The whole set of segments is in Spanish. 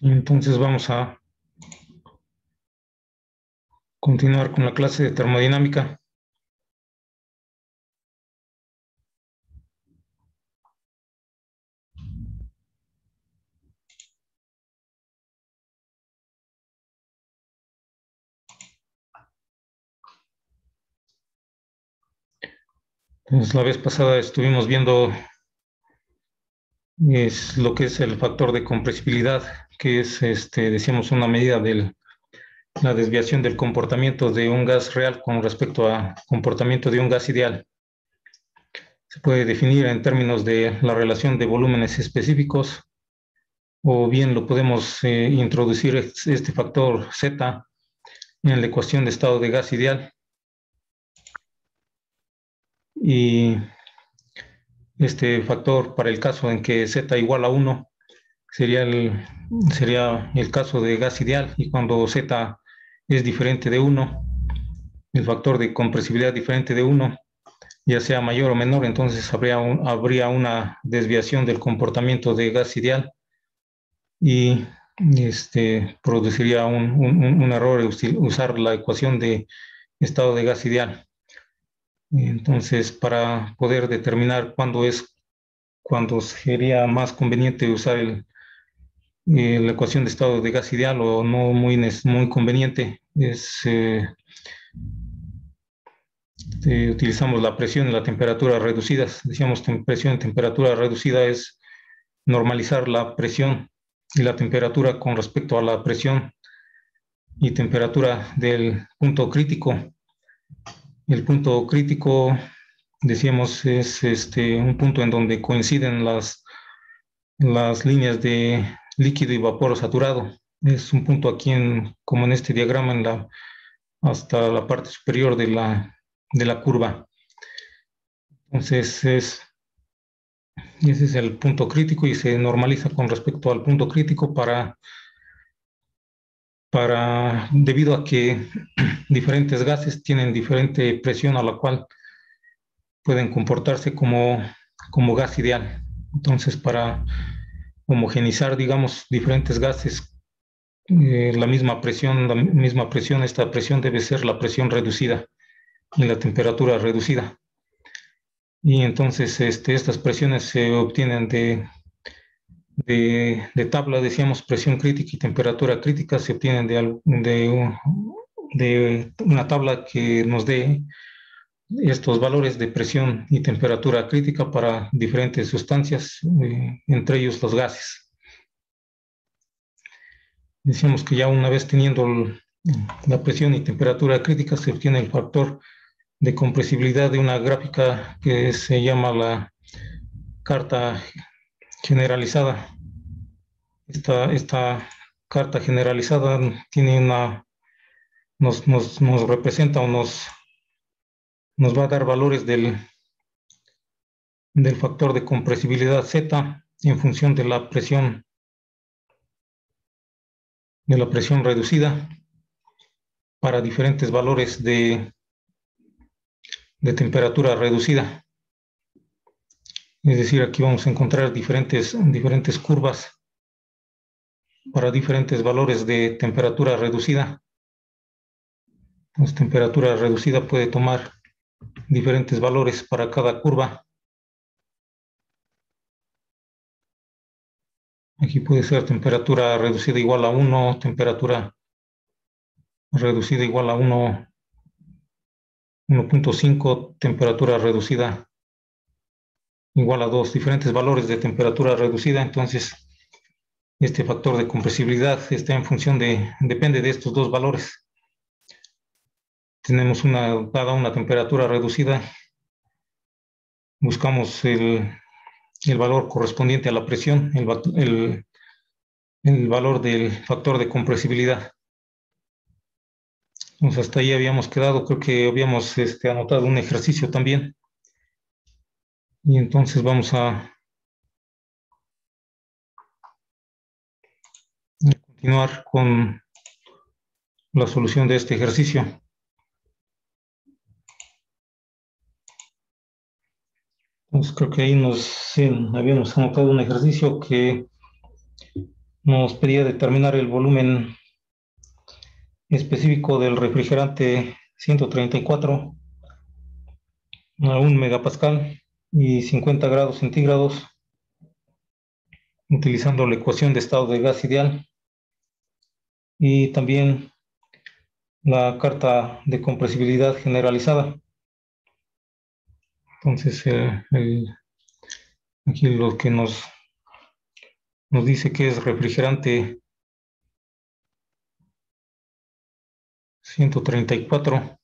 Entonces vamos a continuar con la clase de termodinámica. Entonces, la vez pasada estuvimos viendo es lo que es el factor de compresibilidad, que es, este, decíamos, una medida de la desviación del comportamiento de un gas real con respecto a comportamiento de un gas ideal. Se puede definir en términos de la relación de volúmenes específicos, o bien lo podemos eh, introducir este factor Z en la ecuación de estado de gas ideal. Y este factor para el caso en que z igual a 1 sería el, sería el caso de gas ideal y cuando z es diferente de 1, el factor de compresibilidad diferente de 1, ya sea mayor o menor, entonces habría, habría una desviación del comportamiento de gas ideal y este, produciría un, un, un error usar la ecuación de estado de gas ideal. Entonces, para poder determinar cuándo es, cuándo sería más conveniente usar eh, la ecuación de estado de gas ideal o no muy, muy conveniente, es eh, eh, utilizamos la presión y la temperatura reducidas. Decíamos presión y temperatura reducida es normalizar la presión y la temperatura con respecto a la presión y temperatura del punto crítico el punto crítico, decíamos, es este, un punto en donde coinciden las, las líneas de líquido y vapor saturado. Es un punto aquí, en, como en este diagrama, en la, hasta la parte superior de la, de la curva. Entonces, es, ese es el punto crítico y se normaliza con respecto al punto crítico para para, debido a que diferentes gases tienen diferente presión a la cual pueden comportarse como, como gas ideal. Entonces, para homogenizar, digamos, diferentes gases, eh, la misma presión, la misma presión, esta presión debe ser la presión reducida y la temperatura reducida. Y entonces este, estas presiones se obtienen de de, tabla, decíamos presión crítica y temperatura crítica, se obtienen de, de, de una tabla que nos dé estos valores de presión y temperatura crítica para diferentes sustancias, eh, entre ellos los gases. Decíamos que ya una vez teniendo la presión y temperatura crítica se obtiene el factor de compresibilidad de una gráfica que se llama la carta generalizada. Esta, esta carta generalizada tiene una, nos, nos, nos representa o nos, nos va a dar valores del, del factor de compresibilidad Z en función de la presión de la presión reducida para diferentes valores de, de temperatura reducida. Es decir, aquí vamos a encontrar diferentes, diferentes curvas para diferentes valores de temperatura reducida. La temperatura reducida puede tomar diferentes valores para cada curva. Aquí puede ser temperatura reducida igual a 1, temperatura reducida igual a 1, 1.5, temperatura reducida igual a dos diferentes valores de temperatura reducida, entonces este factor de compresibilidad está en función de, depende de estos dos valores. Tenemos una, dada una temperatura reducida, buscamos el, el valor correspondiente a la presión, el, el, el valor del factor de compresibilidad. Entonces hasta ahí habíamos quedado, creo que habíamos este, anotado un ejercicio también. Y entonces vamos a continuar con la solución de este ejercicio. Entonces creo que ahí nos habíamos anotado un ejercicio que nos pedía determinar el volumen específico del refrigerante 134 a 1 megapascal y 50 grados centígrados utilizando la ecuación de estado de gas ideal y también la carta de compresibilidad generalizada. Entonces, eh, aquí lo que nos, nos dice que es refrigerante 134.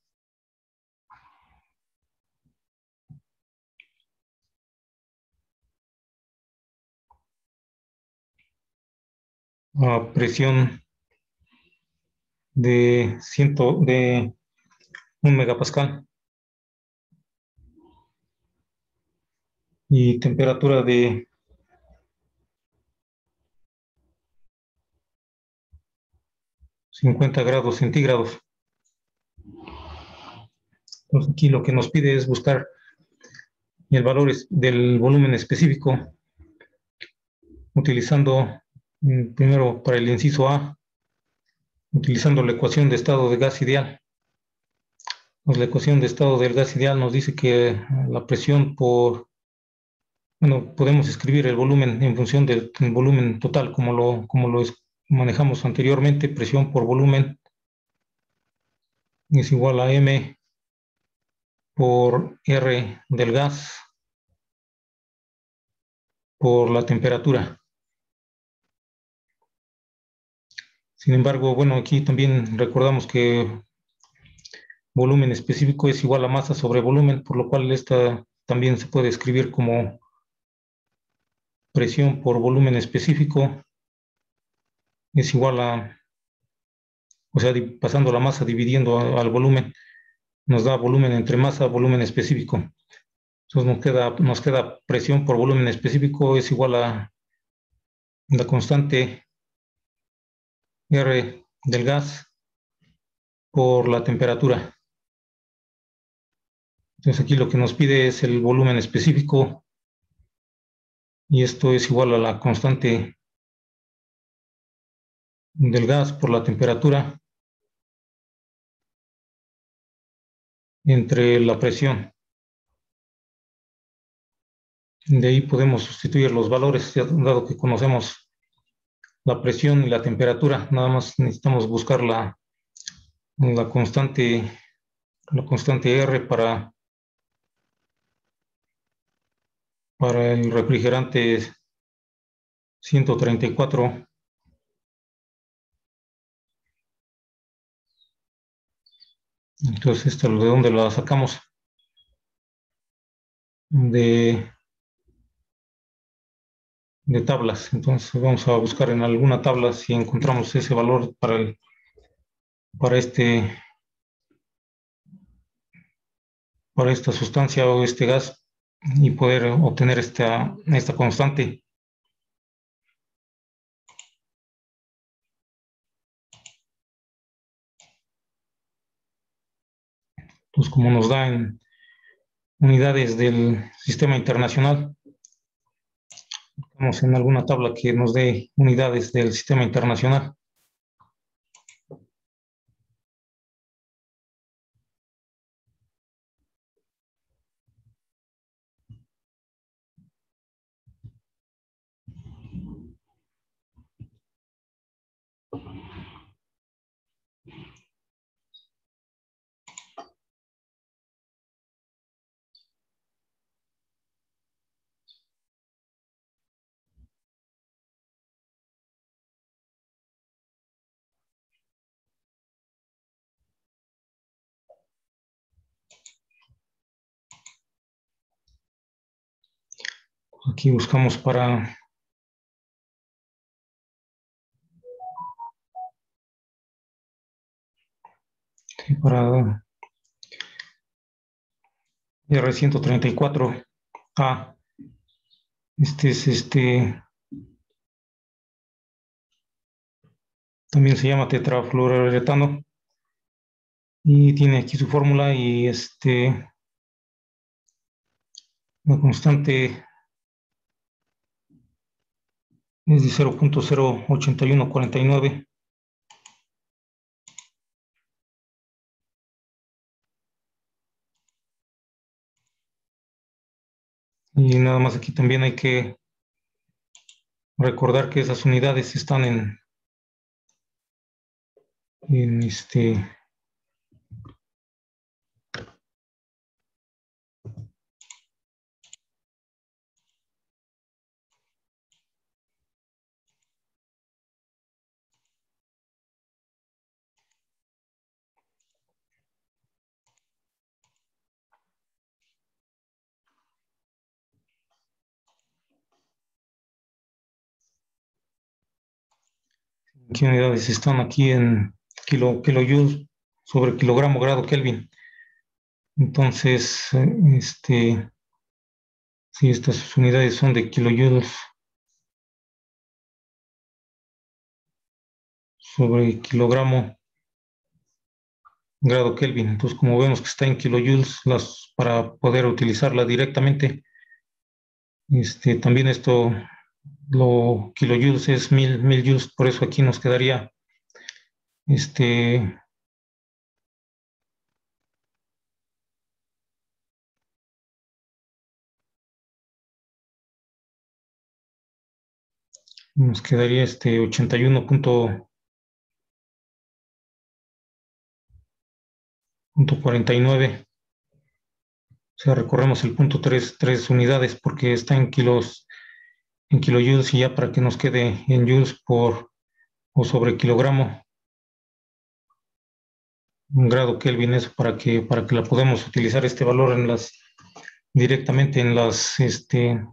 A presión de, ciento, de un megapascal y temperatura de ...50 grados centígrados. Entonces aquí lo que nos pide es buscar el valor del volumen específico utilizando primero para el inciso A utilizando la ecuación de estado de gas ideal. Pues la ecuación de estado del gas ideal nos dice que la presión por, bueno, podemos escribir el volumen en función del, volumen total, como lo, como lo manejamos anteriormente, presión por volumen es igual a M por R del gas por la temperatura. Sin embargo, bueno, aquí también recordamos que volumen específico es igual a masa sobre volumen, por lo cual esta también se puede escribir como presión por volumen específico es igual a, o sea, pasando la masa dividiendo al volumen, nos da volumen entre masa, volumen específico. Entonces nos queda, nos queda presión por volumen específico es igual a la constante R del gas por la temperatura. Entonces aquí lo que nos pide es el volumen específico y esto es igual a la constante del gas por la temperatura entre la presión. De ahí podemos sustituir los valores, dado que conocemos la presión y la temperatura. Nada más necesitamos buscar la, la constante, la constante R para, para el refrigerante 134. Entonces, de dónde la sacamos? De de tablas. Entonces vamos a buscar en alguna tabla si encontramos ese valor para, el, para, este, para esta sustancia o este gas y poder obtener esta, esta constante. Entonces, como nos da en unidades del sistema internacional, en alguna tabla que nos dé unidades del sistema internacional. Aquí buscamos para para R134A. Este es este. También se llama tetrafluororetano. Y tiene aquí su fórmula y este. La constante es de 0.08149. Y nada más aquí también hay que recordar que esas unidades están en, en este ¿Qué unidades están aquí en kilo, kilojoules sobre kilogramo grado Kelvin? Entonces, este, si estas unidades son de kilojoules sobre kilogramo grado Kelvin. Entonces, como vemos que está en kilojoules, las, para poder utilizarla directamente, este, también esto lo kilojoules es mil, mil joules, por eso aquí nos quedaría este nos quedaría este 81 punto, punto 49 o sea recorremos el punto 3, 3 unidades porque está en kilos en kilojoules y ya para que nos quede en joules por o sobre kilogramo. Un grado Kelvin eso para que para que la podamos utilizar este valor en las directamente en las este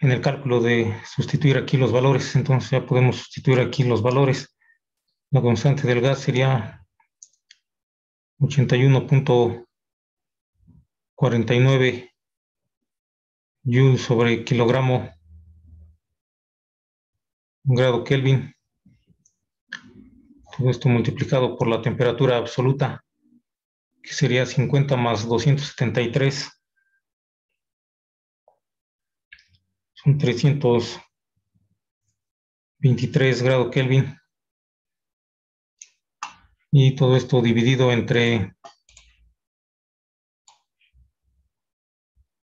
en el cálculo de sustituir aquí los valores. Entonces ya podemos sustituir aquí los valores. La constante del gas sería 81.49 joules sobre kilogramo un grado Kelvin. Todo esto multiplicado por la temperatura absoluta, que sería 50 más 273. Son 323 grados Kelvin. Y todo esto dividido entre,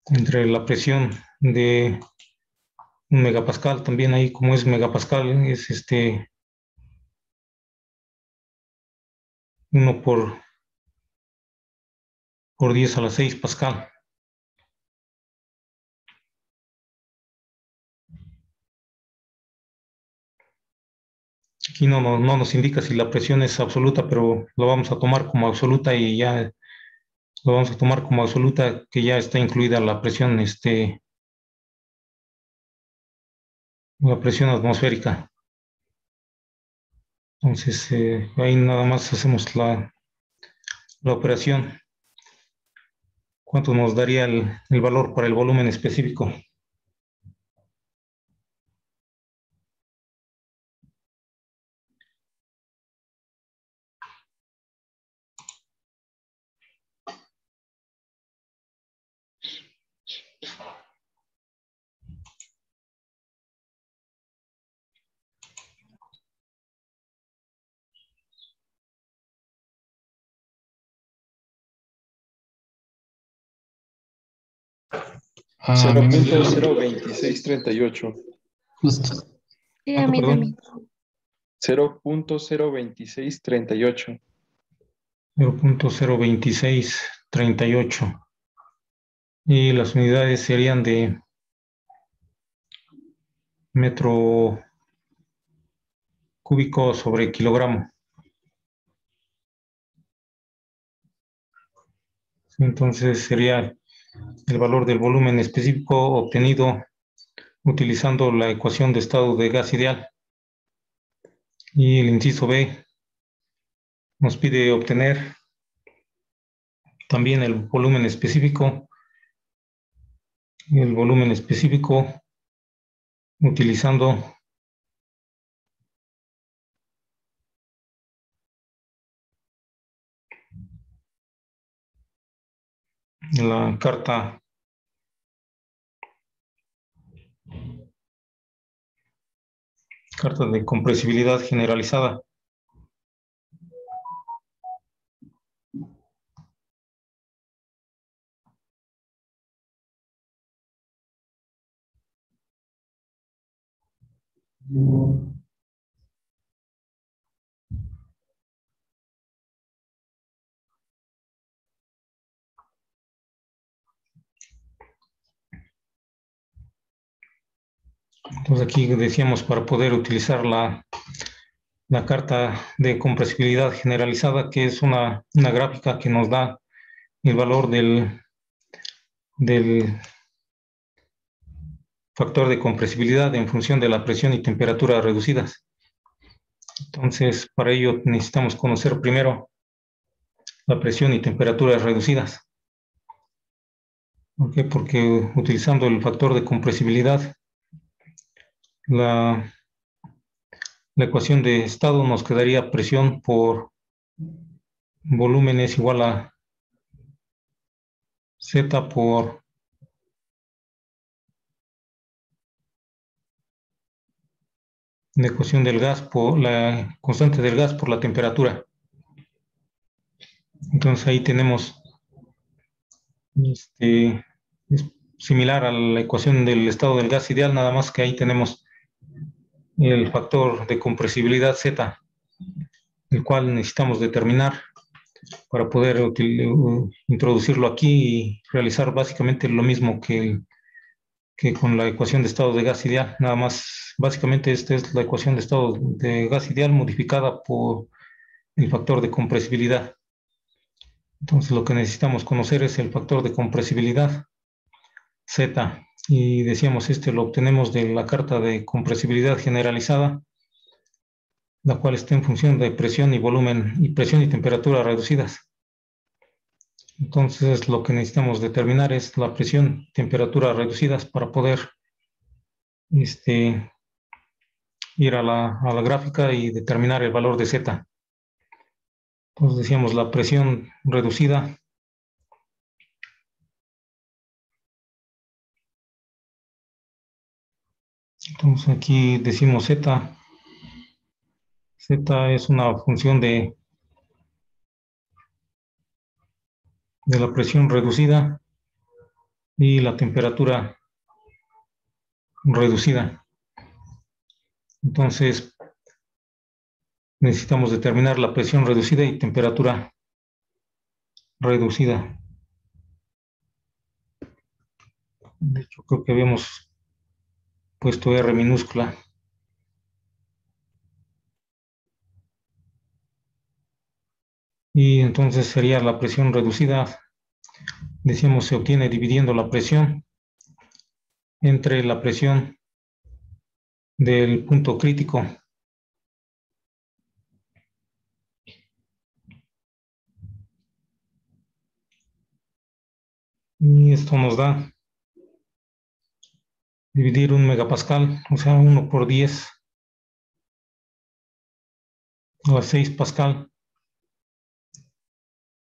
entre la presión de un megapascal también ahí, como es megapascal, es este 1 por, por 10 a la 6 pascal. Aquí no, no, no, nos indica si la presión es absoluta, pero lo vamos a tomar como absoluta y ya lo vamos a tomar como absoluta que ya está incluida la presión este, la presión atmosférica. Entonces, eh, ahí nada más hacemos la, la operación. ¿Cuánto nos daría el, el valor para el volumen específico? Ah, 0.02638. Justo. Sí, a mí ¿Cuánto, también. 0.02638. 0.02638. Y las unidades serían de metro cúbico sobre kilogramo. Entonces sería el valor del volumen específico obtenido utilizando la ecuación de estado de gas ideal. Y el inciso B nos pide obtener también el volumen específico, el volumen específico utilizando la carta carta de compresibilidad generalizada. Entonces aquí decíamos para poder utilizar la, la carta de compresibilidad generalizada, que es una, una gráfica que nos da el valor del, del factor de compresibilidad en función de la presión y temperatura reducidas. Entonces, para ello necesitamos conocer primero la presión y temperaturas reducidas. ¿Por qué? Porque utilizando el factor de compresibilidad, la, la ecuación de estado nos quedaría presión por volumen es igual a Z por la ecuación del gas por la constante del gas por la temperatura. Entonces ahí tenemos este, es similar a la ecuación del estado del gas ideal, nada más que ahí tenemos el factor de compresibilidad Z, el cual necesitamos determinar para poder introducirlo aquí y realizar básicamente lo mismo que, que con la ecuación de estado de gas ideal. Nada más, básicamente esta es la ecuación de estado de gas ideal modificada por el factor de compresibilidad. Entonces lo que necesitamos conocer es el factor de compresibilidad Z y decíamos este lo obtenemos de la carta de compresibilidad generalizada, la cual está en función de presión y volumen y presión y temperatura reducidas. Entonces lo que necesitamos determinar es la presión temperatura reducidas para poder este, ir a la, a la gráfica y determinar el valor de Z. Entonces decíamos la presión reducida Entonces aquí decimos z. Z es una función de, de la presión reducida y la temperatura reducida. Entonces, necesitamos determinar la presión reducida y temperatura reducida. De hecho, creo que habíamos puesto R minúscula. Y entonces sería la presión reducida, decíamos, se obtiene dividiendo la presión entre la presión del punto crítico y esto nos da dividir un megapascal, o sea, 1 por 10 a 6 pascal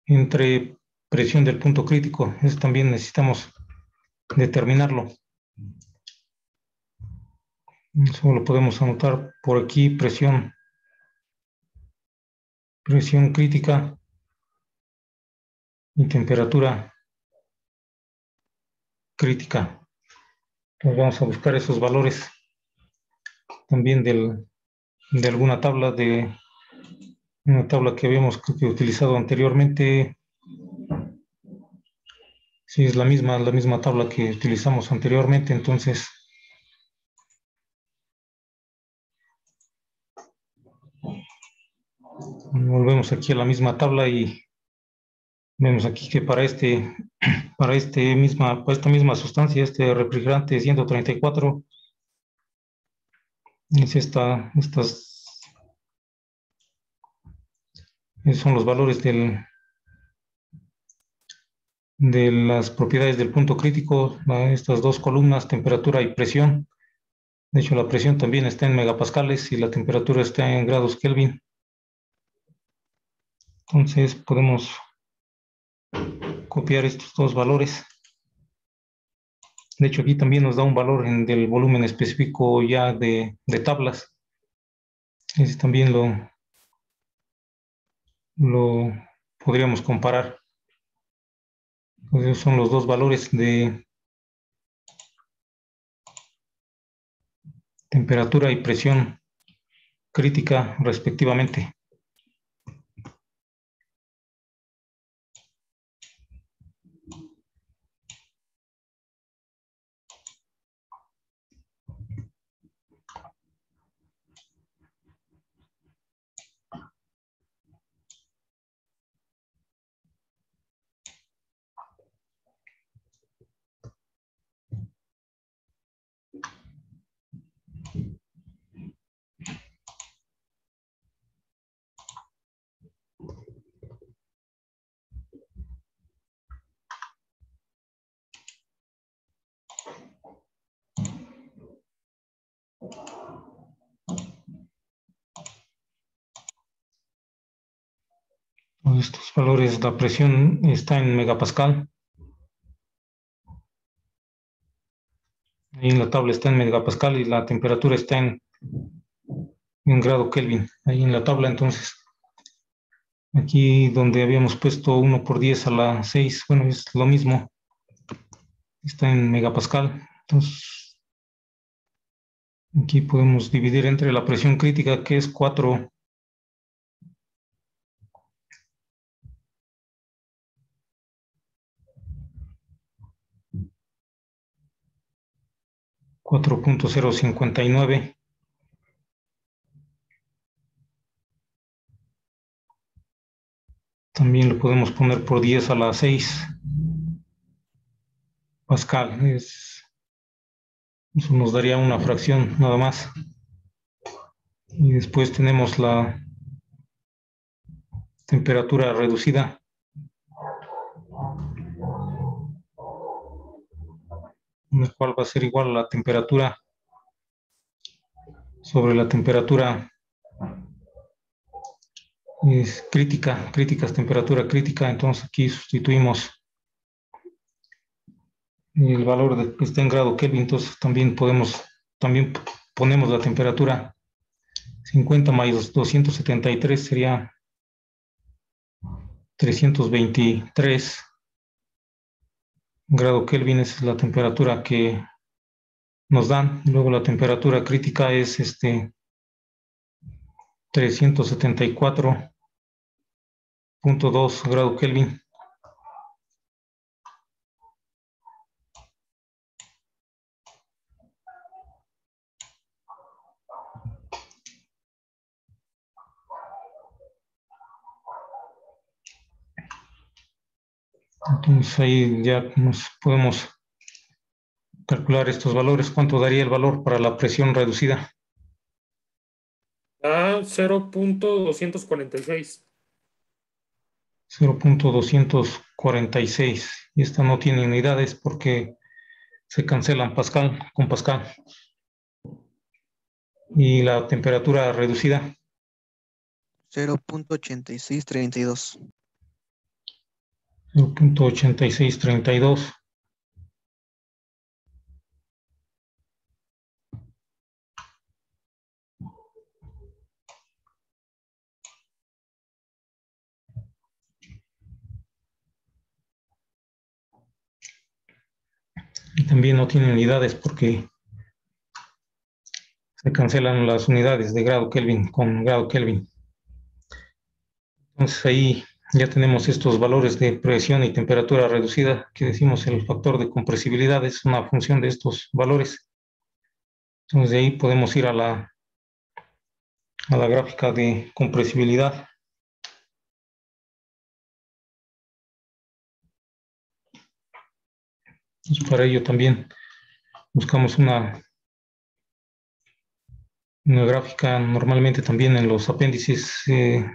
entre presión del punto crítico. Eso también necesitamos determinarlo. Eso lo podemos anotar por aquí, presión, presión crítica y temperatura crítica vamos a buscar esos valores también del, de alguna tabla de una tabla que habíamos utilizado anteriormente. Sí, es la misma, la misma tabla que utilizamos anteriormente, entonces volvemos aquí a la misma tabla y vemos aquí que para este para, este misma, para esta misma sustancia, este refrigerante 134, es esta, estas son los valores del, de las propiedades del punto crítico, estas dos columnas, temperatura y presión. De hecho, la presión también está en megapascales y la temperatura está en grados Kelvin. Entonces podemos copiar estos dos valores. De hecho, aquí también nos da un valor del volumen específico ya de, de tablas. Ese también lo, lo podríamos comparar. Esos son los dos valores de temperatura y presión crítica respectivamente. estos valores, la presión está en megapascal. Ahí en la tabla está en megapascal y la temperatura está en, en grado Kelvin. Ahí en la tabla, entonces, aquí donde habíamos puesto 1 por 10 a la 6, bueno, es lo mismo. Está en megapascal. Entonces, aquí podemos dividir entre la presión crítica, que es 4 4.059. También lo podemos poner por 10 a la 6. Pascal, es, eso nos daría una fracción nada más. Y después tenemos la temperatura reducida. El cual va a ser igual a la temperatura sobre la temperatura crítica, crítica es temperatura crítica, entonces aquí sustituimos el valor de, está en grado Kelvin, entonces también podemos, también ponemos la temperatura 50 más 273 sería 323 grado Kelvin es la temperatura que nos dan. Luego la temperatura crítica es este 374.2 grado Kelvin. Entonces ahí ya nos podemos calcular estos valores. ¿Cuánto daría el valor para la presión reducida? Da 0.246. 0.246. Y esta no tiene unidades porque se cancelan Pascal con Pascal. Y la temperatura reducida. 0.8632. 0.8632. Y también no tiene unidades porque se cancelan las unidades de grado Kelvin con grado Kelvin. Entonces ahí ya tenemos estos valores de presión y temperatura reducida, que decimos el factor de compresibilidad es una función de estos valores. Entonces de ahí podemos ir a la, a la gráfica de compresibilidad. para ello también buscamos una, una gráfica normalmente también en los apéndices eh,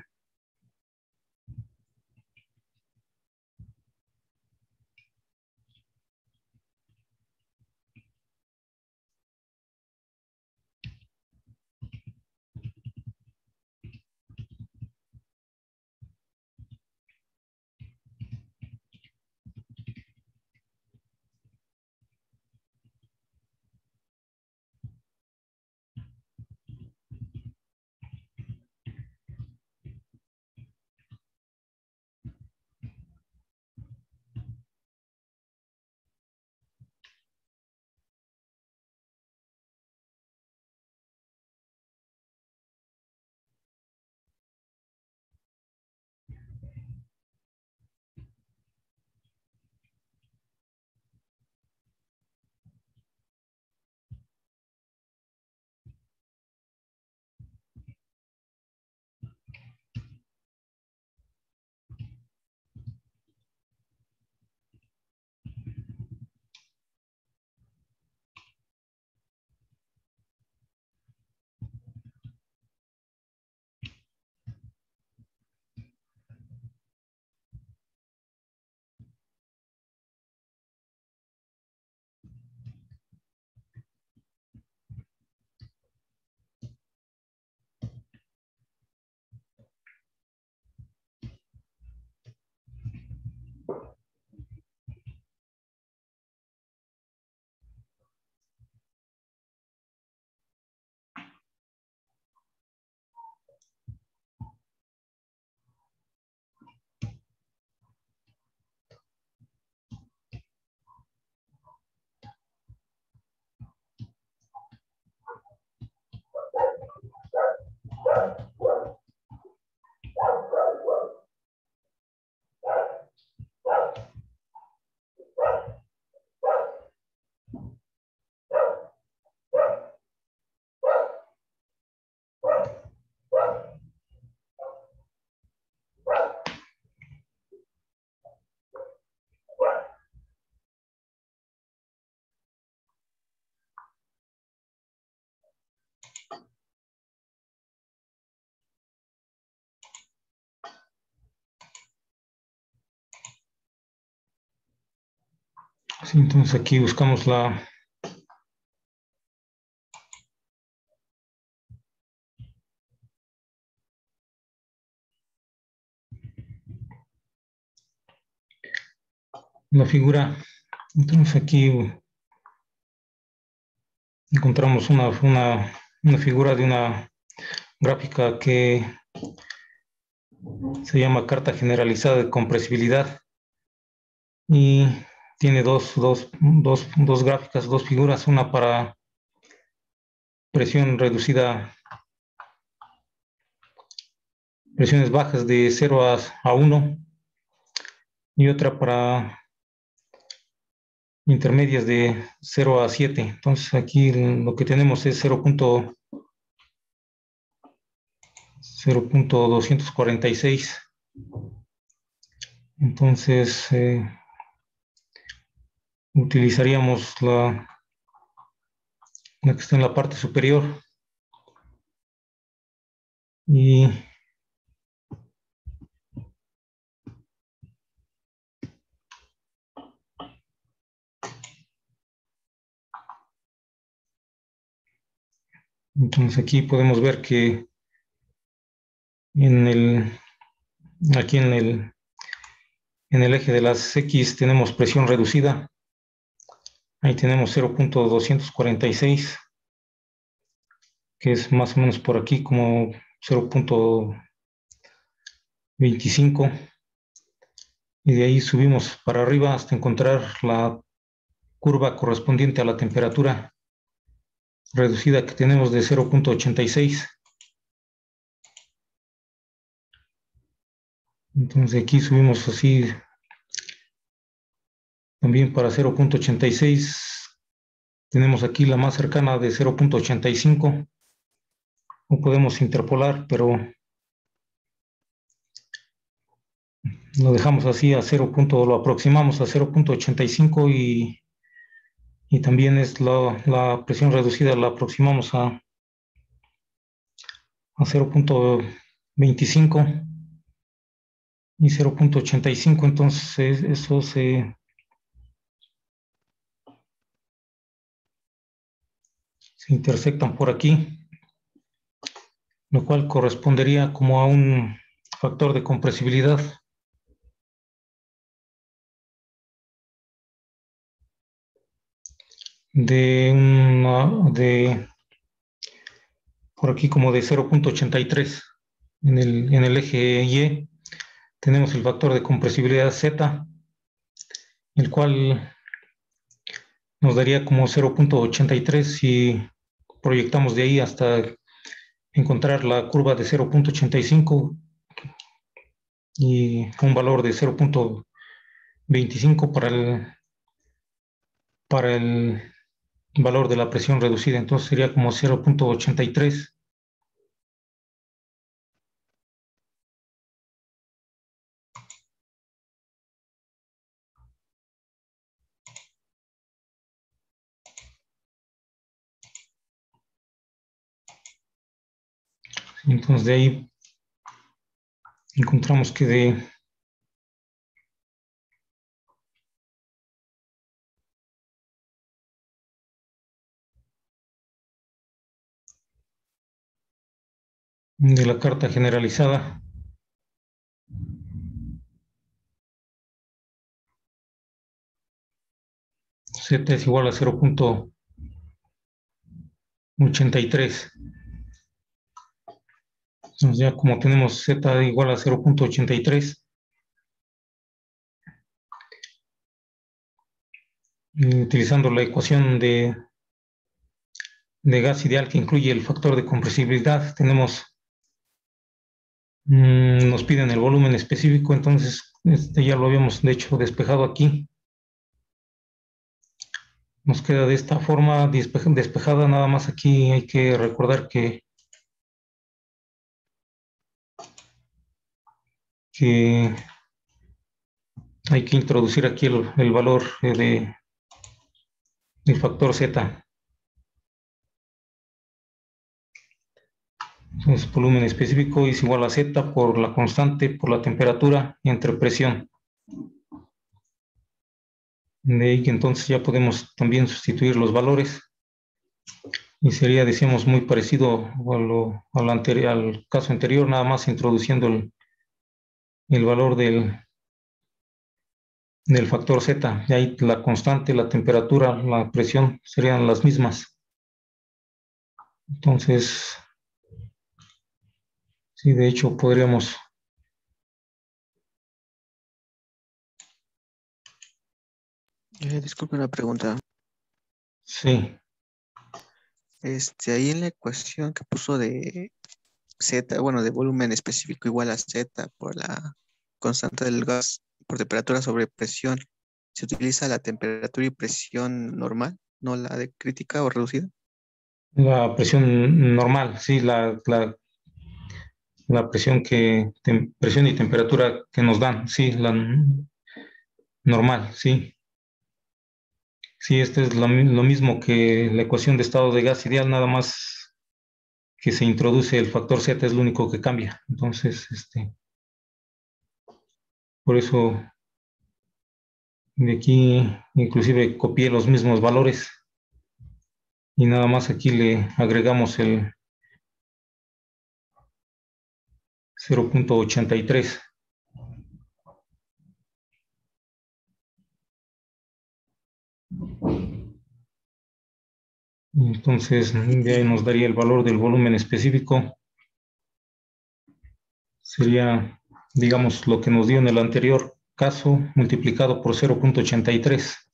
Sí, entonces aquí buscamos la la figura. Entonces aquí encontramos una, una, una figura de una gráfica que se llama carta generalizada de compresibilidad y tiene dos, dos, dos, dos gráficas, dos figuras, una para presión reducida, presiones bajas de 0 a, a 1 y otra para intermedias de 0 a 7. Entonces aquí lo que tenemos es 0.246. Entonces eh, utilizaríamos la, la que está en la parte superior y Entonces aquí podemos ver que en el, aquí en el, en el eje de las X tenemos presión reducida. Ahí tenemos 0.246, que es más o menos por aquí como 0.25. Y de ahí subimos para arriba hasta encontrar la curva correspondiente a la temperatura reducida que tenemos de 0.86. Entonces aquí subimos así también para 0.86. Tenemos aquí la más cercana de 0.85. No podemos interpolar, pero lo dejamos así a 0. lo aproximamos a 0.85 y y también es la, la presión reducida, la aproximamos a, a 0.25 y 0.85, entonces eso se, se intersectan por aquí, lo cual correspondería como a un factor de compresibilidad. De de por aquí como de 0.83 en el, en el eje Y tenemos el factor de compresibilidad Z el cual nos daría como 0.83 si proyectamos de ahí hasta encontrar la curva de 0.85 y un valor de 0.25 para el para el valor de la presión reducida, entonces sería como 0.83. Entonces de ahí encontramos que de la carta generalizada. Z es igual a 0.83. Entonces ya como tenemos Z igual a 0.83, utilizando la ecuación de, de gas ideal que incluye el factor de compresibilidad, tenemos Mm, nos piden el volumen específico, entonces este ya lo habíamos de hecho despejado aquí. Nos queda de esta forma despejada, nada más aquí hay que recordar que, que hay que introducir aquí el, valor de, del factor Z. Entonces, volumen específico es igual a Z por la constante, por la temperatura entre presión. De ahí que entonces ya podemos también sustituir los valores. Y sería, decíamos, muy parecido a lo, anterior, al caso anterior, nada más introduciendo el, el valor del, del factor Z. Y ahí la constante, la temperatura, la presión serían las mismas. Entonces, sí, de hecho podríamos Eh, disculpe una pregunta. Sí. Este, ahí en la ecuación que puso de Z, bueno, de volumen específico igual a Z por la constante del gas por temperatura sobre presión, ¿se utiliza la temperatura y presión normal, no la de crítica o reducida? La presión normal, sí, la, la, la presión que presión y temperatura que nos dan, sí, la normal, sí. Sí, esto es lo, mismo que la ecuación de estado de gas ideal, nada más que se introduce el factor Z, es lo único que cambia. Entonces, este, por eso de aquí inclusive copié los mismos valores y nada más aquí le agregamos el 0.83. Entonces, ya nos daría el valor del volumen específico. Sería, digamos, lo que nos dio en el anterior caso multiplicado por 0.83.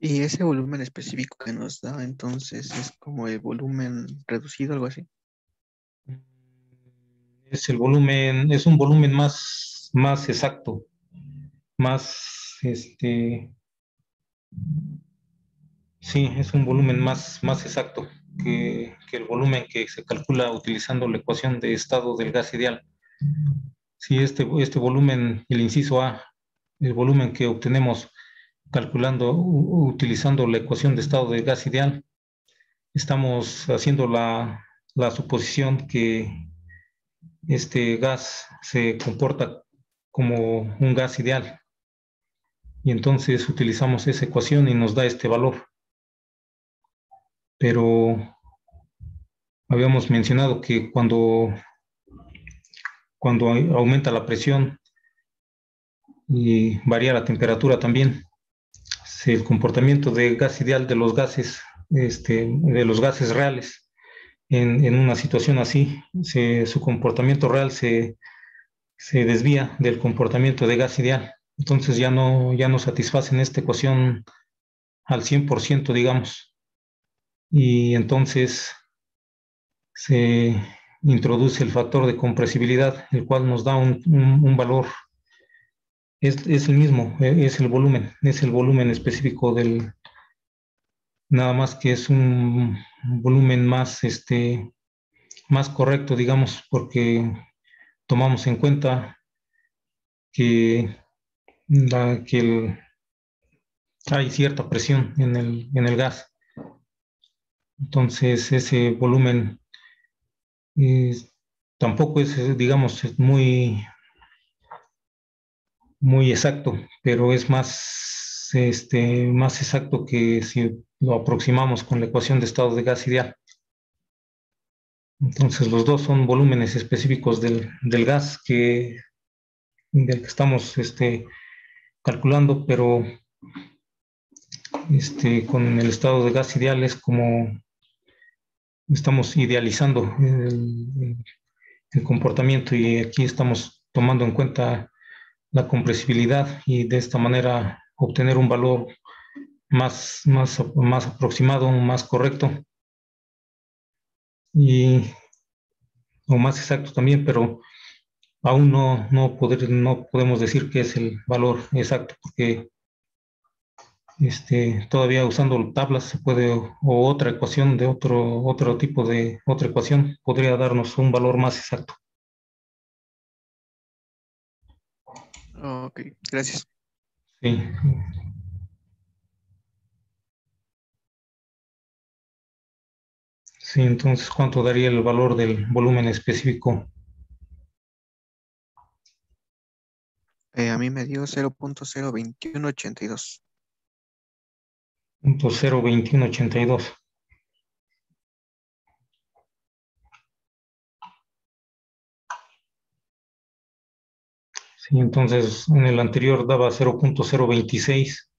Y ese volumen específico que nos da, entonces, es como el volumen reducido, algo así. Es el volumen, es un volumen más, más exacto, más, este, sí, es un volumen más, más exacto que, que el volumen que se calcula utilizando la ecuación de estado del gas ideal. Sí, este, este volumen, el inciso A, el volumen que obtenemos calculando, utilizando la ecuación de estado de gas ideal, estamos haciendo la, la suposición que este gas se comporta como un gas ideal. Y entonces utilizamos esa ecuación y nos da este valor. Pero habíamos mencionado que cuando, cuando aumenta la presión y varía la temperatura también, el comportamiento de gas ideal de los gases, este, de los gases reales. En, una situación así, su comportamiento real se, desvía del comportamiento de gas ideal. Entonces ya no, ya no satisfacen esta ecuación al 100%, digamos. Y entonces se introduce el factor de compresibilidad, el cual nos da un, un valor es, el mismo, e, es el volumen, es el volumen específico del, nada más que es un volumen más, este, más correcto, digamos, porque tomamos en cuenta que, la, que hay cierta presión en el, en el gas. Entonces, ese volumen tampoco es, digamos, muy, muy exacto, pero es más, este, más exacto que si lo aproximamos con la ecuación de estado de gas ideal. Entonces los dos son volúmenes específicos del, gas que, del que estamos este, calculando, pero este, con el estado de gas ideal es como estamos idealizando el comportamiento y aquí estamos tomando en cuenta la compresibilidad y de esta manera obtener un valor más, más, más aproximado, más correcto y o más exacto también, pero aún no, no, poder, no podemos decir que es el valor exacto, porque este, todavía usando tablas se puede, o otra ecuación de otro, otro tipo de otra ecuación podría darnos un valor más exacto. Ah, ok, gracias. Sí. Sí, entonces, ¿cuánto daría el valor del volumen específico? Eh, a mí me dio 0.02182. 0.02182. Sí, entonces en el anterior daba 0.026.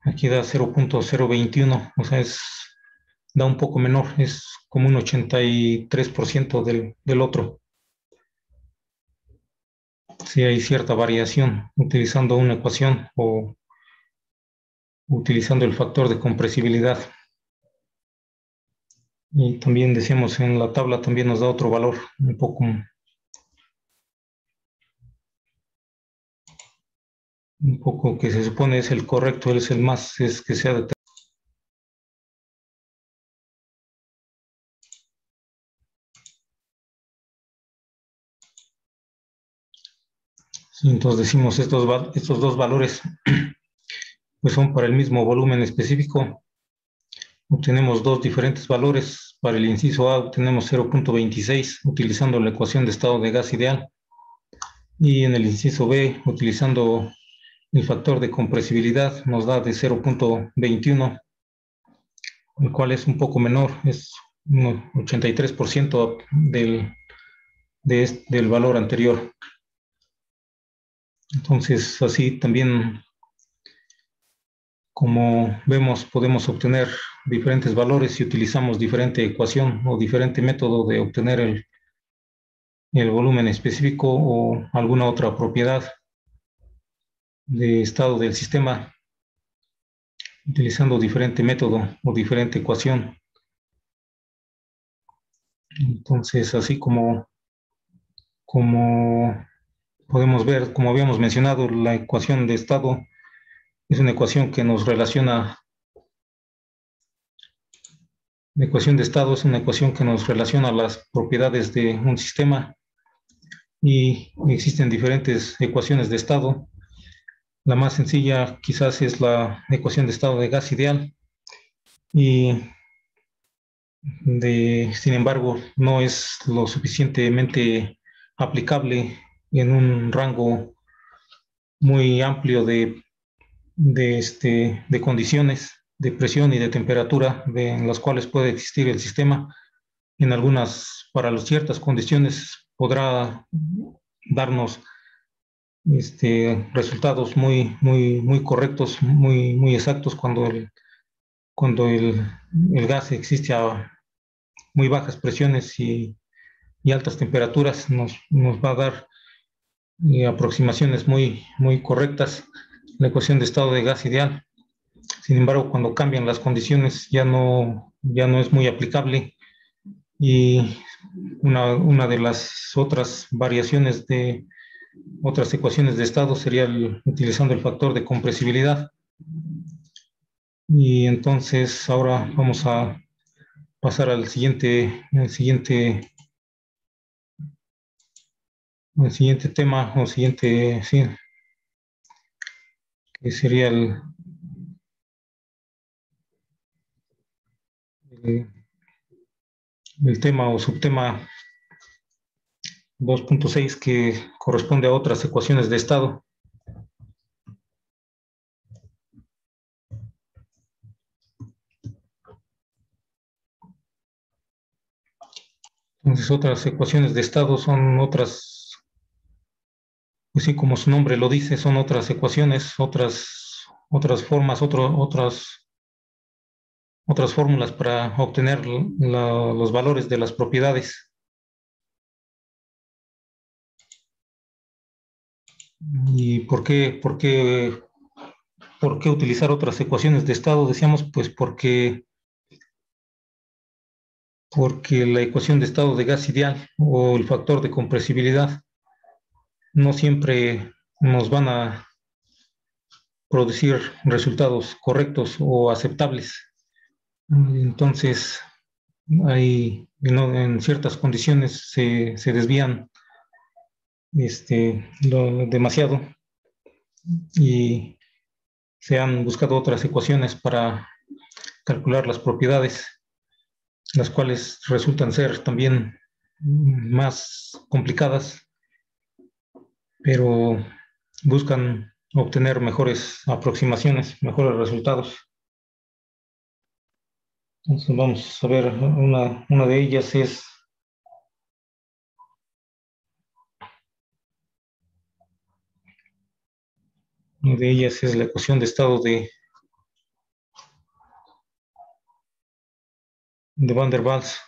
Aquí da 0.021, o sea, es, da un poco menor, es como un 83% del, del otro. Sí hay cierta variación utilizando una ecuación o utilizando el factor de compresibilidad. Y también decíamos en la tabla también nos da otro valor un poco un poco que se supone es el correcto, es el más es que sea de entonces decimos estos, estos dos valores pues son para el mismo volumen específico. Obtenemos dos diferentes valores. Para el inciso A obtenemos 0.26 utilizando la ecuación de estado de gas ideal. Y en el inciso B, utilizando el factor de compresibilidad, nos da de 0.21, el cual es un poco menor, es un 83% del, del valor anterior. Entonces, así también, como vemos, podemos obtener diferentes valores si utilizamos diferente ecuación o diferente método de obtener el, el volumen específico o alguna otra propiedad de estado del sistema, utilizando diferente método o diferente ecuación. Entonces, así como, como podemos ver, como habíamos mencionado, la ecuación de estado es una ecuación que nos relaciona, la ecuación de estado es una ecuación que nos relaciona las propiedades de un sistema y existen diferentes ecuaciones de estado. La más sencilla quizás es la ecuación de estado de gas ideal y de, sin embargo, no es lo suficientemente aplicable en un rango muy amplio de, de, este, de condiciones de presión y de temperatura de, en las cuales puede existir el sistema. En algunas, para ciertas condiciones, podrá darnos este, resultados muy, muy, muy correctos, muy, muy exactos cuando el, cuando el, el gas existe a muy bajas presiones y, y altas temperaturas, nos, nos va a dar y aproximaciones muy, muy correctas, la ecuación de estado de gas ideal. Sin embargo, cuando cambian las condiciones ya no, ya no es muy aplicable y una, una de las otras variaciones de otras ecuaciones de estado sería el, utilizando el factor de compresibilidad. Y entonces ahora vamos a pasar al siguiente, el siguiente el siguiente tema o siguiente, sí, que sería el, el, el tema o subtema 2.6 que corresponde a otras ecuaciones de estado. Entonces, otras ecuaciones de estado son otras pues sí, como su nombre lo dice, son otras ecuaciones, otras, otras formas, otras, otras fórmulas para obtener los valores de las propiedades. ¿Y por qué, por qué, por qué utilizar otras ecuaciones de estado? Decíamos, pues porque, porque la ecuación de estado de gas ideal o el factor de compresibilidad no siempre nos van a producir resultados correctos o aceptables. Entonces, hay, en ciertas condiciones se, se desvían este, lo, demasiado y se han buscado otras ecuaciones para calcular las propiedades, las cuales resultan ser también más complicadas, pero buscan obtener mejores aproximaciones, mejores resultados. Entonces vamos a ver, una, una de ellas es una de ellas es la ecuación de estado de de Van der Waals.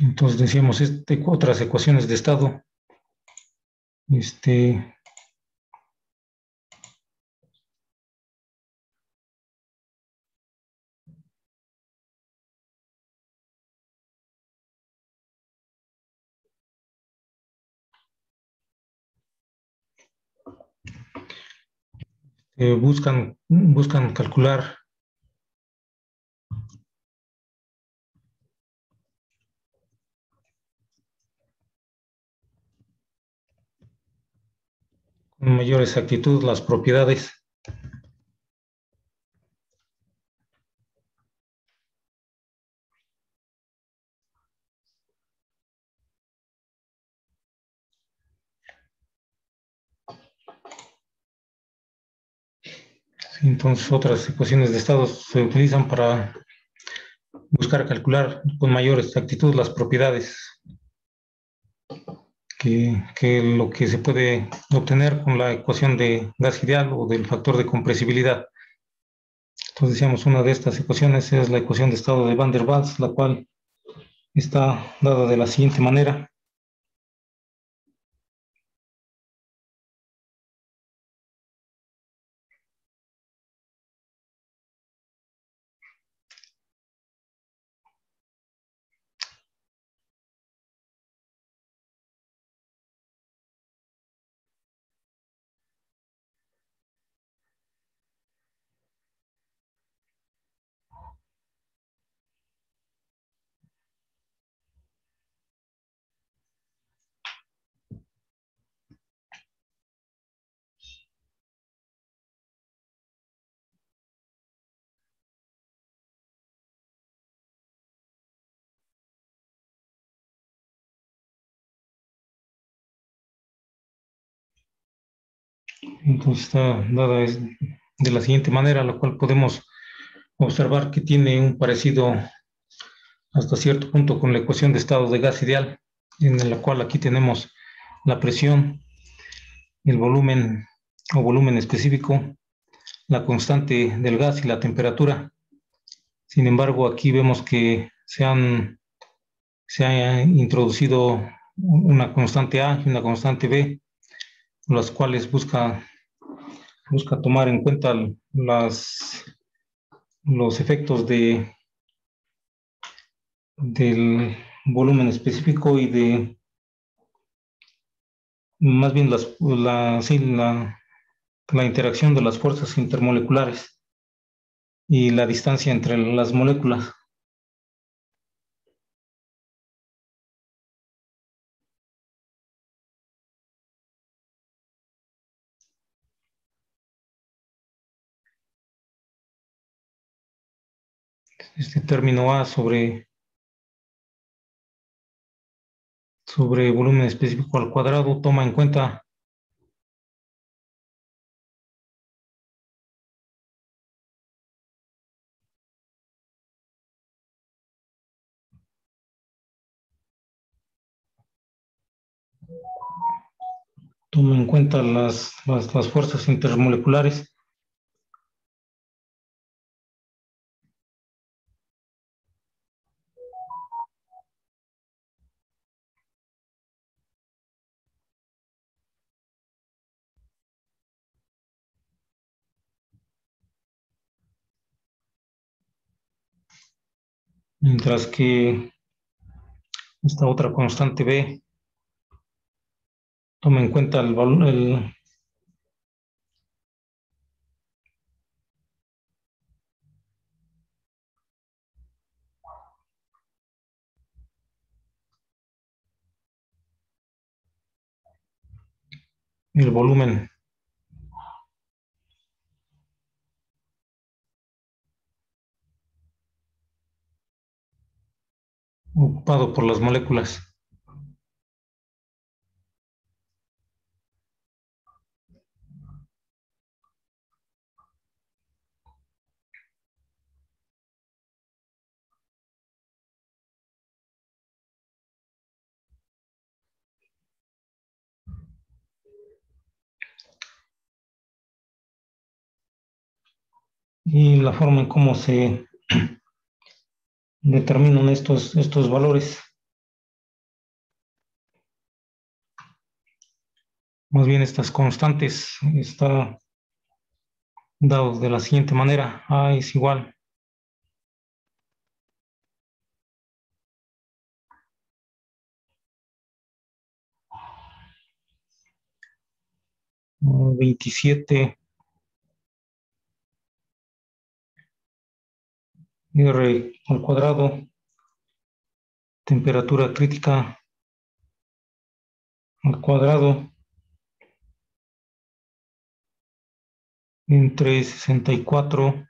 Entonces decíamos este, otras ecuaciones de estado. Este, buscan, buscan calcular con mayor exactitud las propiedades. Entonces otras ecuaciones de estado se utilizan para buscar calcular con mayor exactitud las propiedades que, que, lo que se puede obtener con la ecuación de gas ideal o del factor de compresibilidad. Entonces decíamos una de estas ecuaciones es la ecuación de estado de Van der Waals, la cual está dada de la siguiente manera. Entonces está dada de la siguiente manera, la cual podemos observar que tiene un parecido hasta cierto punto con la ecuación de estado de gas ideal, en la cual aquí tenemos la presión, el volumen o volumen específico, la constante del gas y la temperatura. Sin embargo, aquí vemos que se, han, se ha introducido una constante A y una constante B, las cuales busca, busca tomar en cuenta las, los efectos de, del volumen específico y de más bien las, la, sí, la, la interacción de las fuerzas intermoleculares y la distancia entre las moléculas. este término A sobre, sobre volumen específico al cuadrado. Toma en cuenta toma en cuenta las, las, las fuerzas intermoleculares. Mientras que esta otra constante B toma en cuenta el, el volumen ocupado por las moléculas. y la forma en cómo se determinan estos, estos valores. Más bien estas constantes está dado de la siguiente manera. A es igual a R al cuadrado, temperatura crítica al cuadrado entre 64,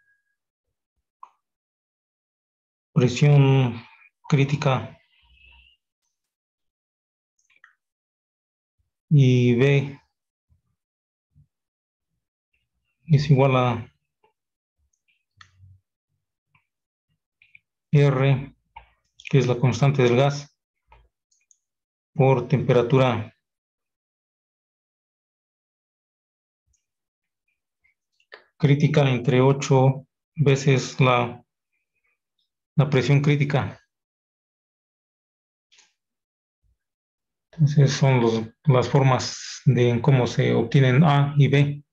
presión crítica y B es igual a R, que es la constante del gas, por temperatura crítica entre 8 veces la, la presión crítica. Entonces son las formas de cómo se obtienen A y B.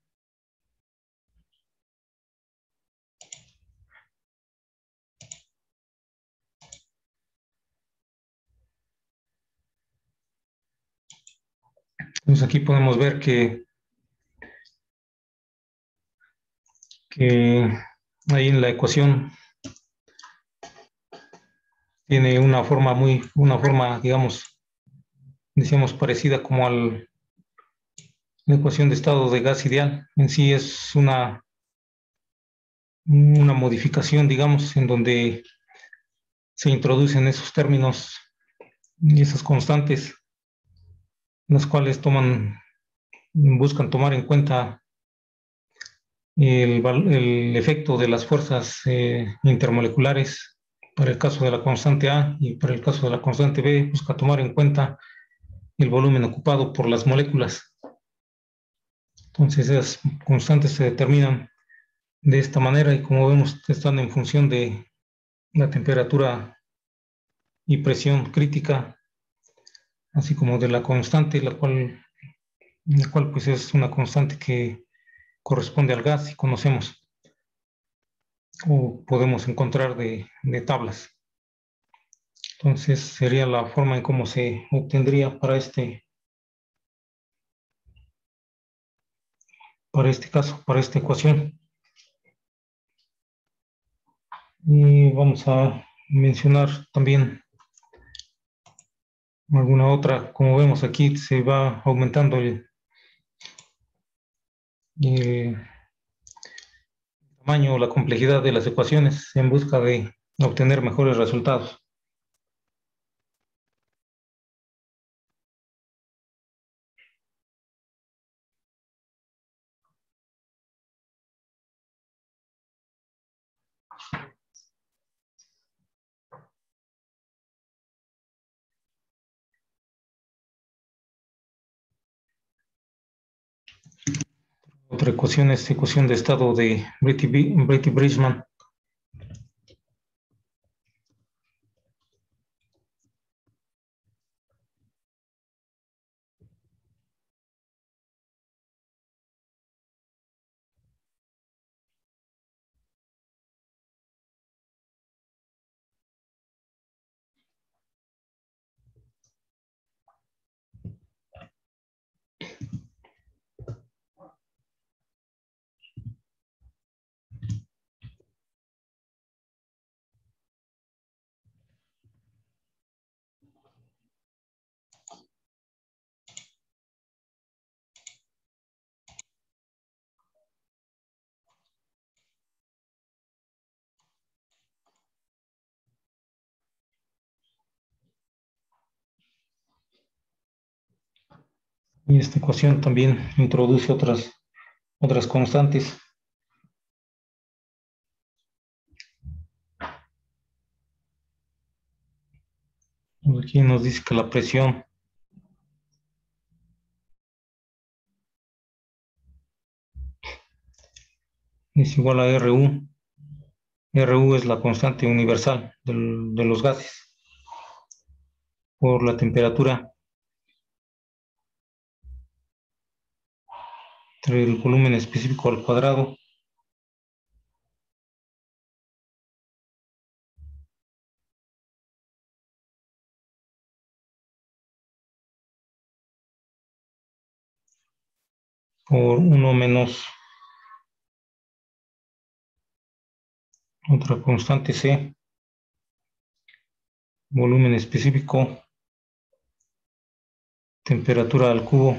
Entonces aquí podemos ver que, que ahí en la ecuación tiene una forma muy, una forma, digamos, decíamos parecida como al la ecuación de estado de gas ideal. En sí es una, una modificación, digamos, en donde se introducen esos términos y esas constantes, las cuales toman, buscan tomar en cuenta el, efecto de las fuerzas eh, intermoleculares para el caso de la constante A y para el caso de la constante B, busca tomar en cuenta el volumen ocupado por las moléculas. Entonces esas constantes se determinan de esta manera y como vemos están en función de la temperatura y presión crítica, así como de la constante, la cual, la cual pues es una constante que corresponde al gas y conocemos o podemos encontrar de, de tablas. Entonces sería la forma en cómo se obtendría para este, para este caso, para esta ecuación. Y vamos a mencionar también alguna otra, como vemos aquí, se va aumentando el, eh, tamaño o la complejidad de las ecuaciones en busca de obtener mejores resultados. Otra ecuación es ecuación de estado de Brady-Bridgman. Y esta ecuación también introduce otras, otras constantes. Aquí nos dice que la presión es igual a RU. RU es la constante universal de los gases por la temperatura el volumen específico al cuadrado. por 1 menos otra constante C, volumen específico, temperatura al cubo.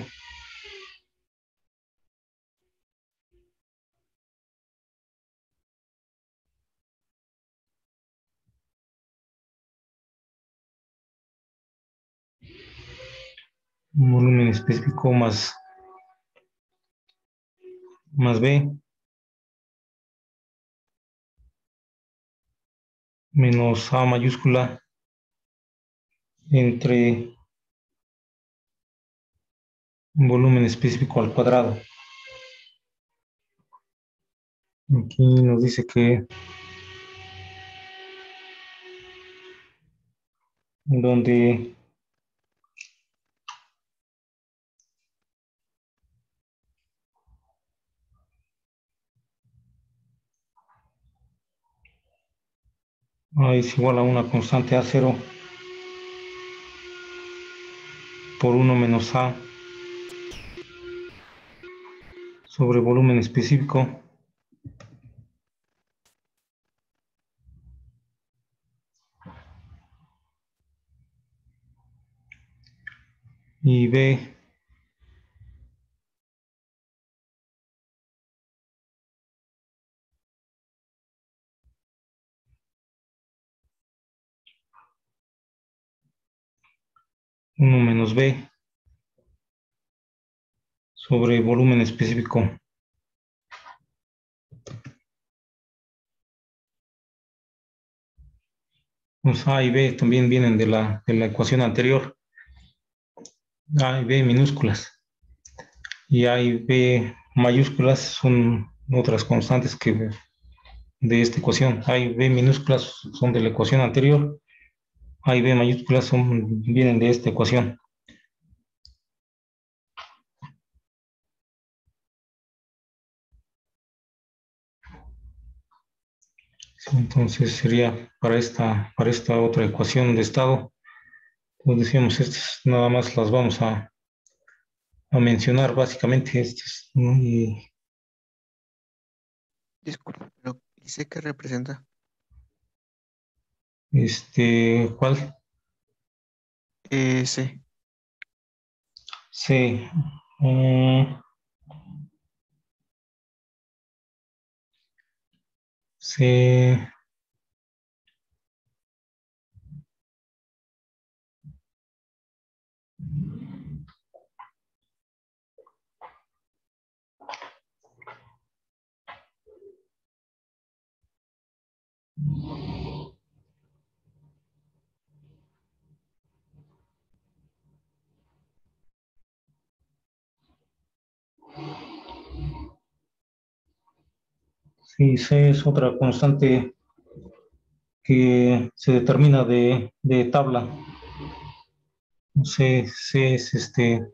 Volumen específico más, más B menos A mayúscula entre volumen específico al cuadrado. Aquí nos dice que donde Es igual a una constante A0 por 1 menos A sobre volumen específico. Y B 1 menos B sobre volumen específico. Pues A y B también vienen de la, de la ecuación anterior. A y B minúsculas. Y A y B mayúsculas son otras constantes que de esta ecuación. A y B minúsculas son de la ecuación anterior a y B mayúsculas son, vienen de esta ecuación. Entonces sería para esta, para esta otra ecuación de estado, pues decíamos, estas nada más las vamos a, a mencionar básicamente estas. Disculpe, pero dice que representa? Este, ¿cuál? E, eh, sí. Sí. Sí. Thank. Sí, C es otra constante que se determina de, de tabla. C, C es este.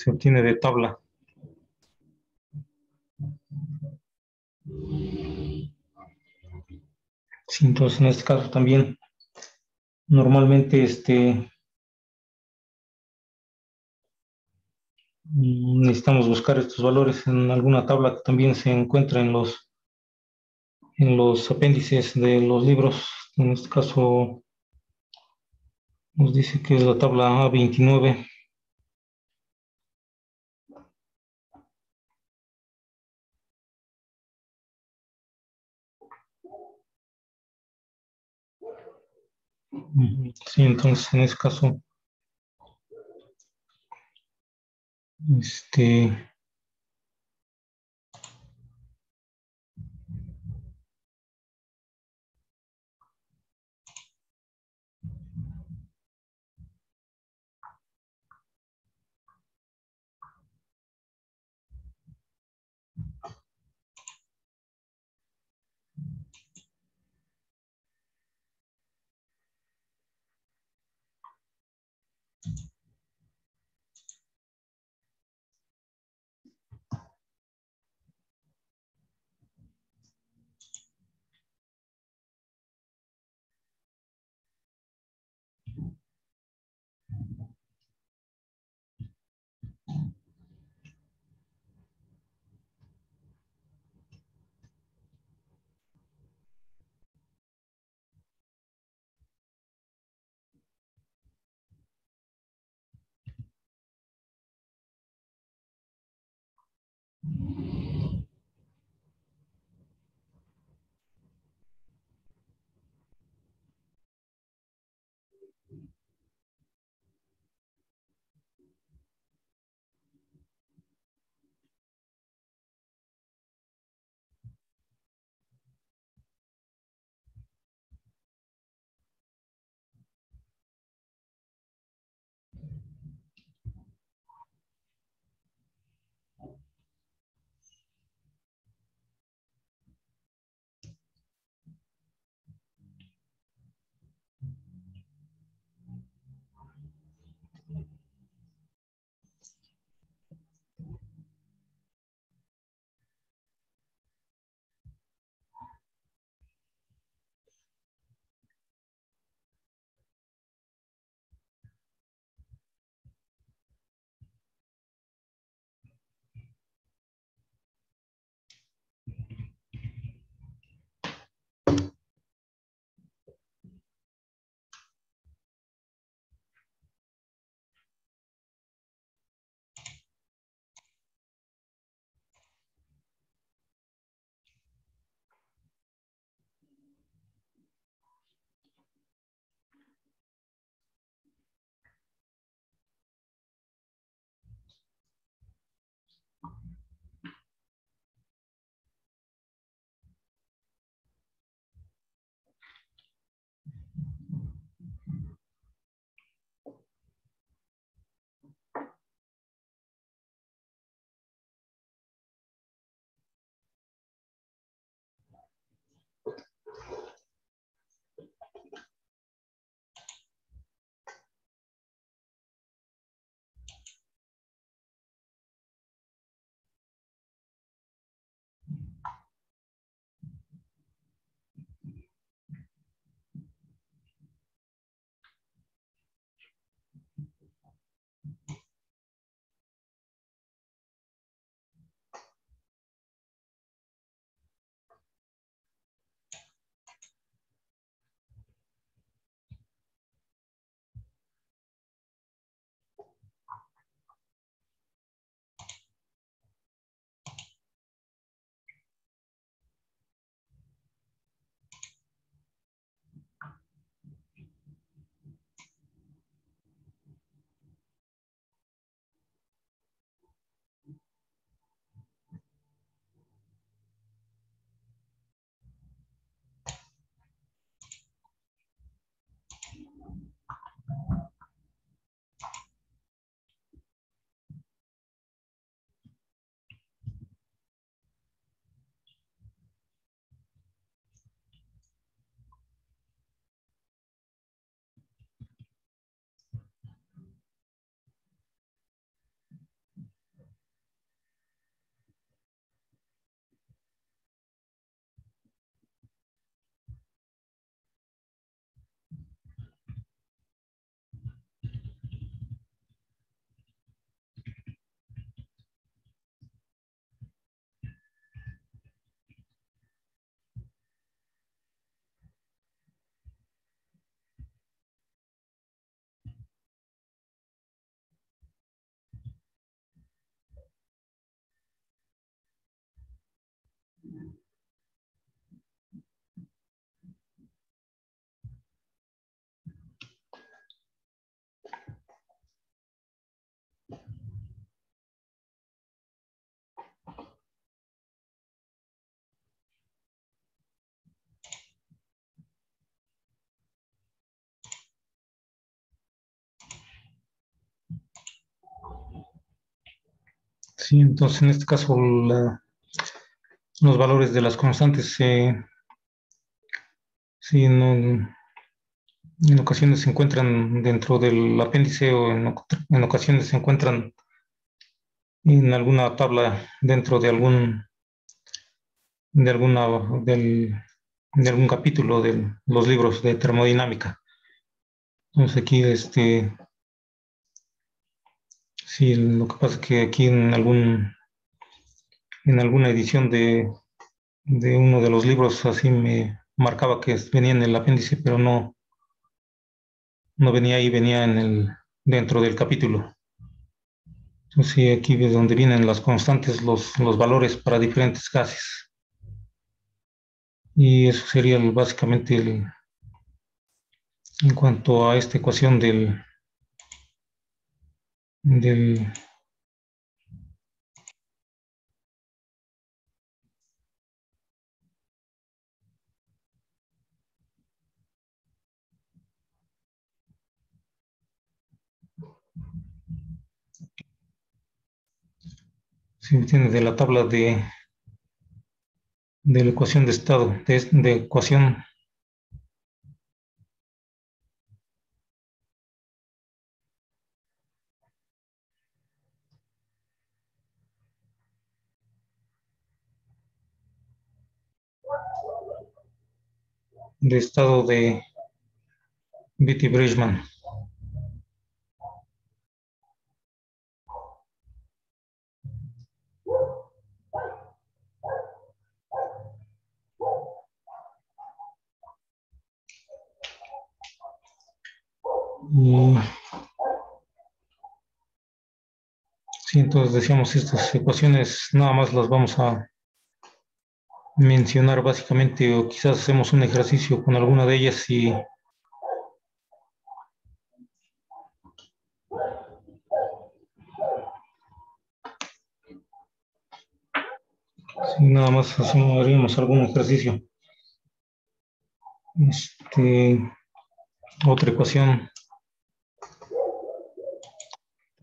Se obtiene de tabla. Sí, entonces en este caso también normalmente este necesitamos buscar estos valores en alguna tabla que también se encuentra en los en los apéndices de los libros. En este caso nos dice que es la tabla A29. Sí, entonces en ese caso, este, Sí, entonces en este caso los valores de las constantes eh, sí, en ocasiones se encuentran dentro del apéndice o en, en, ocasiones se encuentran en alguna tabla dentro de algún de alguna del, de algún capítulo de los libros de termodinámica. Entonces aquí este sí, lo que pasa es que aquí en algún en alguna edición de, de uno de los libros así me marcaba que venía en el apéndice, pero no no venía ahí, venía en el dentro del capítulo. Entonces sí, aquí es donde vienen las constantes, los, los valores para diferentes gases. Y eso sería básicamente el, en cuanto a esta ecuación del, del si entiende de la tabla de de la ecuación de estado, de, de ecuación de estado de Betty Bridgman. Y, sí, entonces decíamos estas ecuaciones nada más las vamos a mencionar básicamente o quizás hacemos un ejercicio con alguna de ellas y nada más hacemos, haríamos algún ejercicio. Este, otra ecuación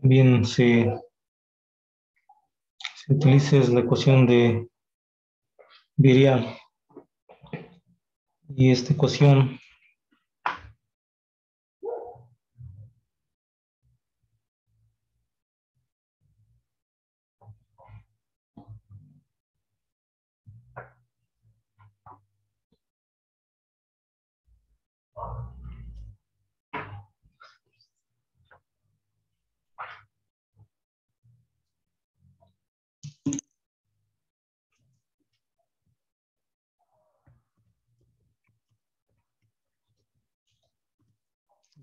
también se, se utiliza es la ecuación de virial. Y esta ecuación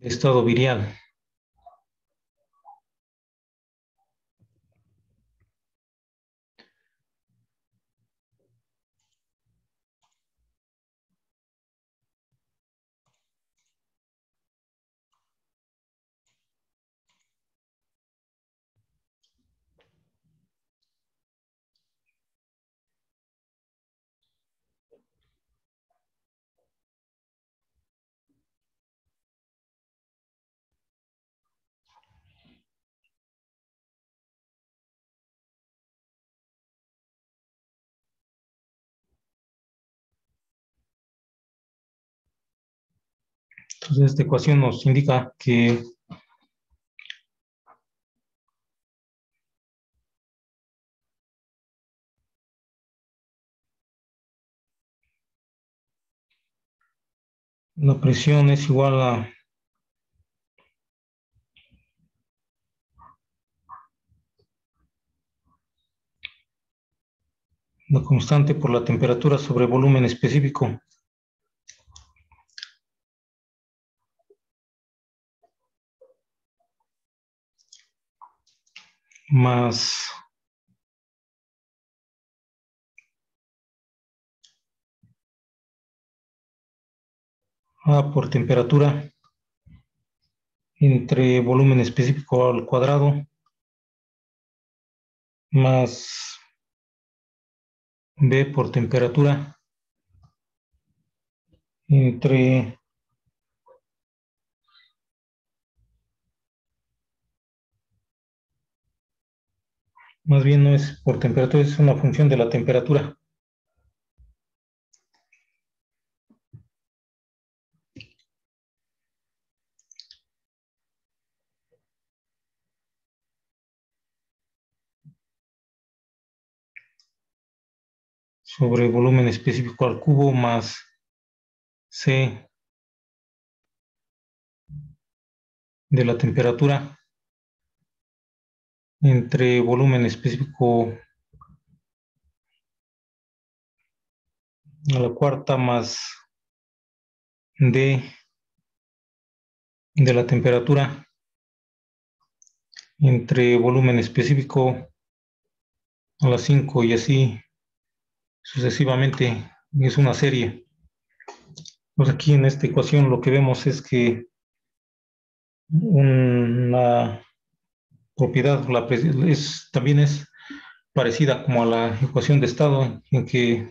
estado virial. Entonces, esta ecuación nos indica que la presión es igual a la constante por la temperatura sobre volumen específico. Más A por temperatura entre volumen específico al cuadrado más B por temperatura entre Más bien no es por temperatura, es una función de la temperatura. sobre volumen específico al cubo más C de la temperatura entre volumen específico a la cuarta más D de la temperatura entre volumen específico a las 5 y así sucesivamente es una serie. Pues aquí en esta ecuación lo que vemos es que una propiedad la, es, también es parecida como a la ecuación de estado en que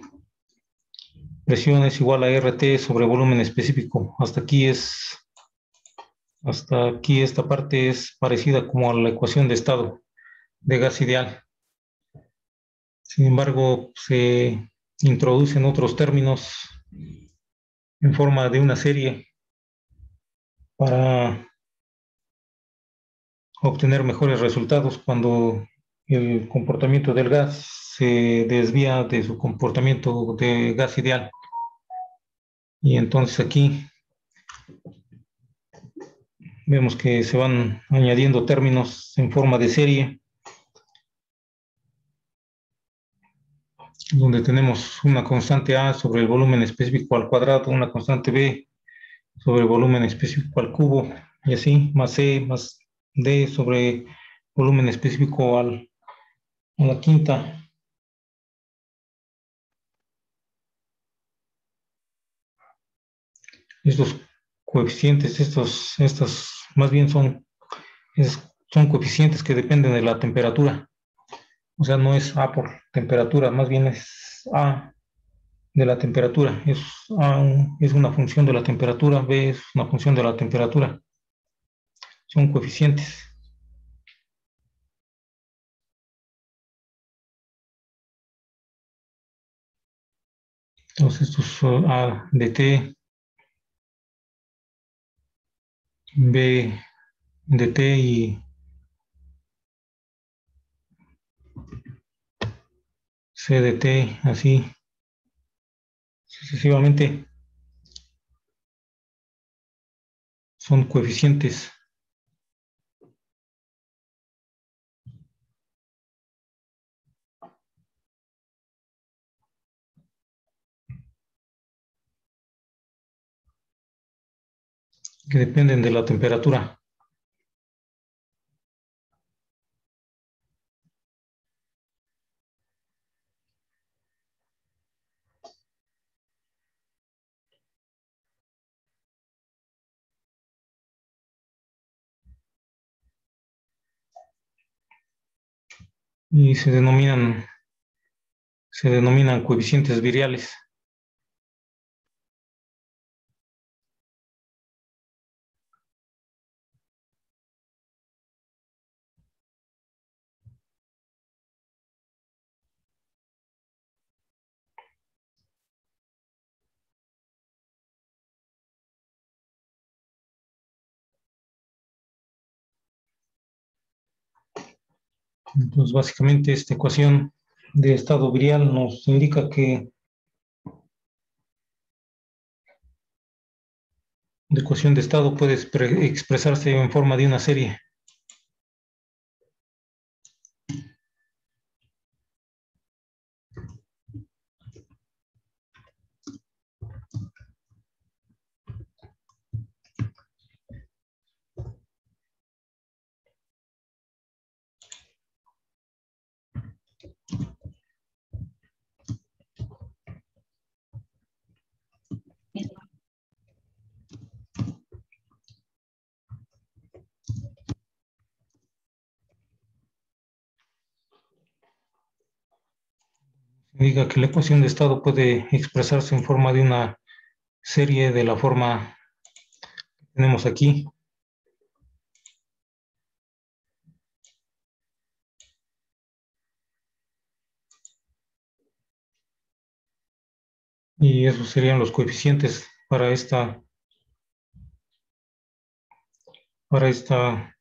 presión es igual a RT sobre volumen específico. Hasta aquí es hasta aquí esta parte es parecida como a la ecuación de estado de gas ideal. Sin embargo, se introducen otros términos en forma de una serie para obtener mejores resultados cuando el comportamiento del gas se desvía de su comportamiento de gas ideal. Y entonces aquí vemos que se van añadiendo términos en forma de serie donde tenemos una constante A sobre el volumen específico al cuadrado, una constante B sobre el volumen específico al cubo, y así, más C, más D sobre volumen específico al, a la quinta. Estos coeficientes, estos, más bien son, son coeficientes que dependen de la temperatura. O sea, no es A por temperatura, más bien es A de la temperatura. Es, es una función de la temperatura, B es una función de la temperatura. Son coeficientes. Entonces, son A de T, B de T y CDT, así sucesivamente. Son coeficientes. Que dependen de la temperatura. y se denominan, se denominan coeficientes viriales. Entonces, básicamente esta ecuación de estado virial nos indica que la ecuación de estado puede expresarse en forma de una serie. diga que la ecuación de estado puede expresarse en forma de una serie de la forma que tenemos aquí. Y esos serían los coeficientes para esta para esta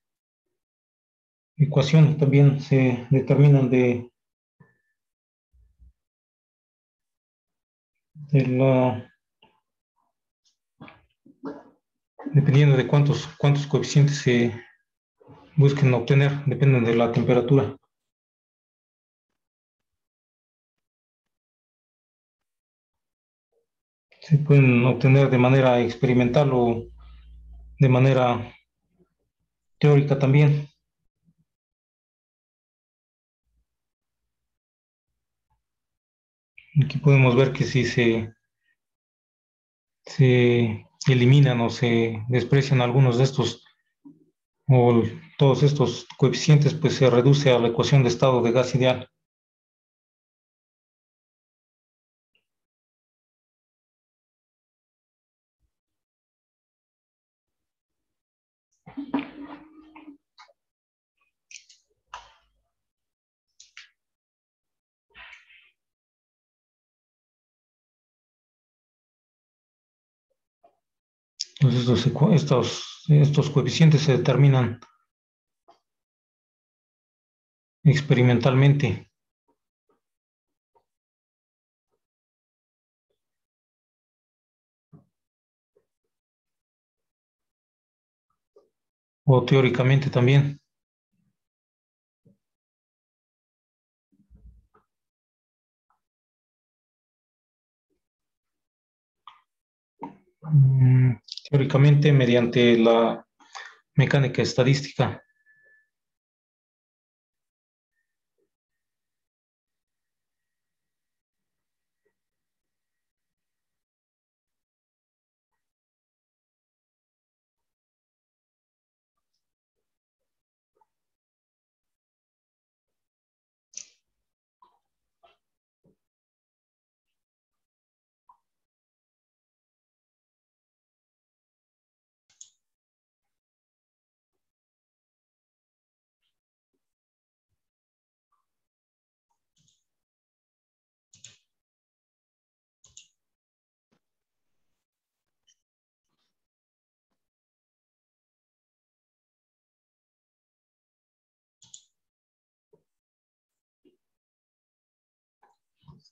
ecuación. También se determinan de de la dependiendo de cuántos, cuántos coeficientes se busquen obtener, dependen de la temperatura. Se pueden obtener de manera experimental o de manera teórica también. Aquí podemos ver que si se, se eliminan o se desprecian algunos de estos o todos estos coeficientes, pues se reduce a la ecuación de estado de gas ideal. Entonces estos, estos, coeficientes se determinan experimentalmente. O teóricamente también. Teóricamente mediante la mecánica estadística.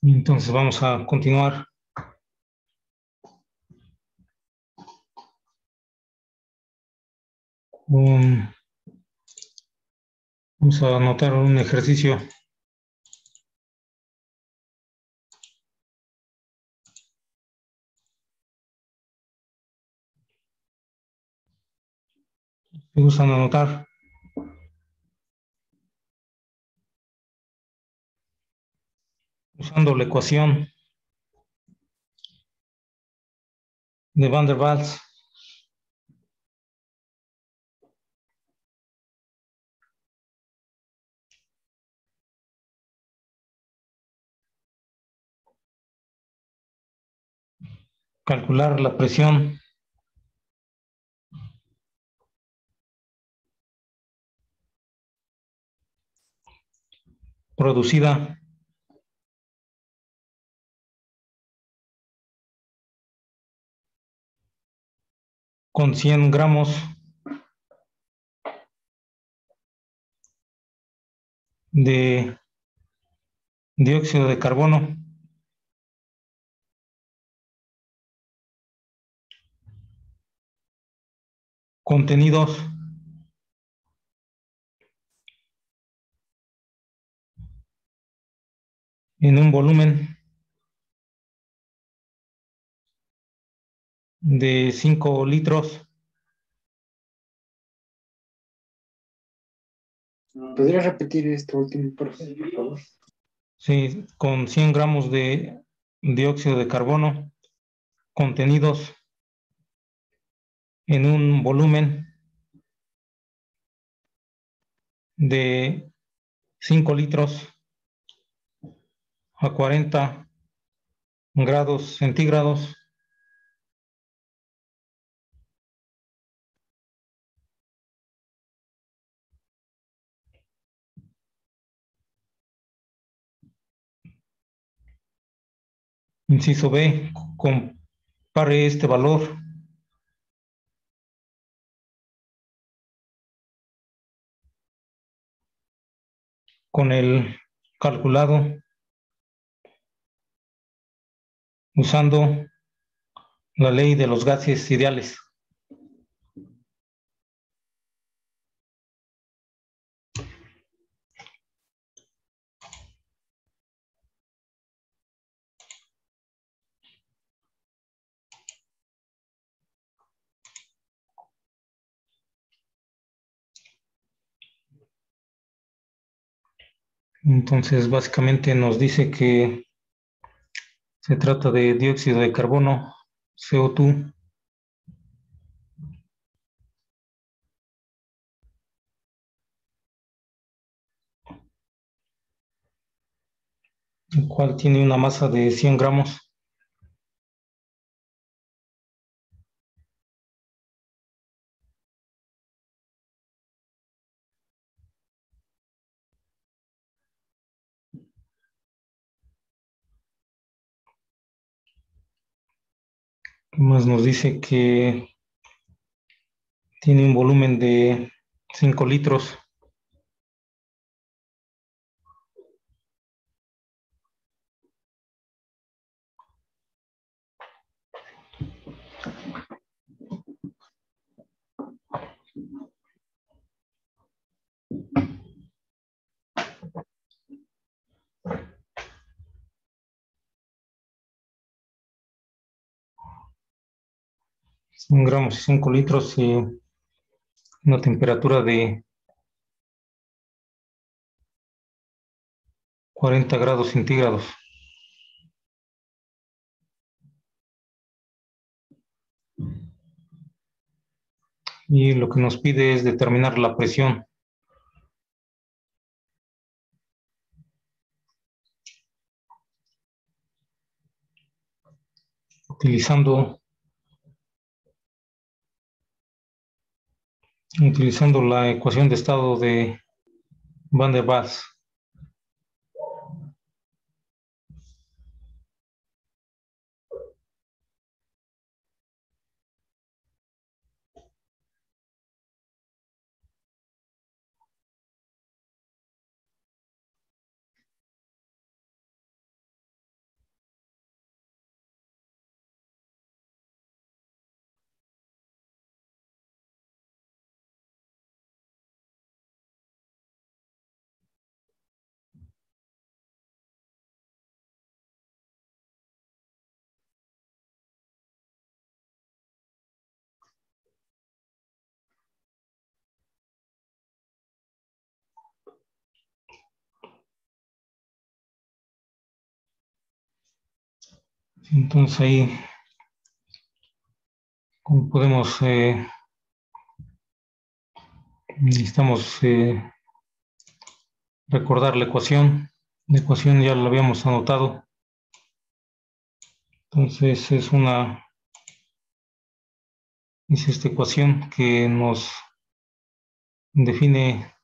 Entonces vamos a continuar. vamos a anotar un ejercicio. Me gustan anotar. Usando la ecuación de Van der Waals. Calcular la presión producida con 100 gramos. De dióxido de carbono. contenidos. En un volumen de 5 litros. ¿Podría repetir esto último, por favor? Sí, con 100 gramos de dióxido de carbono contenidos en un volumen de 5 litros a 40 grados centígrados Inciso B, compare este valor con el calculado usando la ley de los gases ideales. Entonces, básicamente nos dice que se trata de dióxido de carbono, CO2, el cual tiene una masa de 100 gramos. Más nos dice que tiene un volumen de 5 litros? Un gramos y 5 litros y una temperatura de 40 grados centígrados. Y lo que nos pide es determinar la presión. Utilizando utilizando la ecuación de estado de Van der Waals. Entonces ahí, como podemos, eh, necesitamos eh, recordar la ecuación. La ecuación ya la habíamos anotado. Entonces es una, es esta ecuación que nos define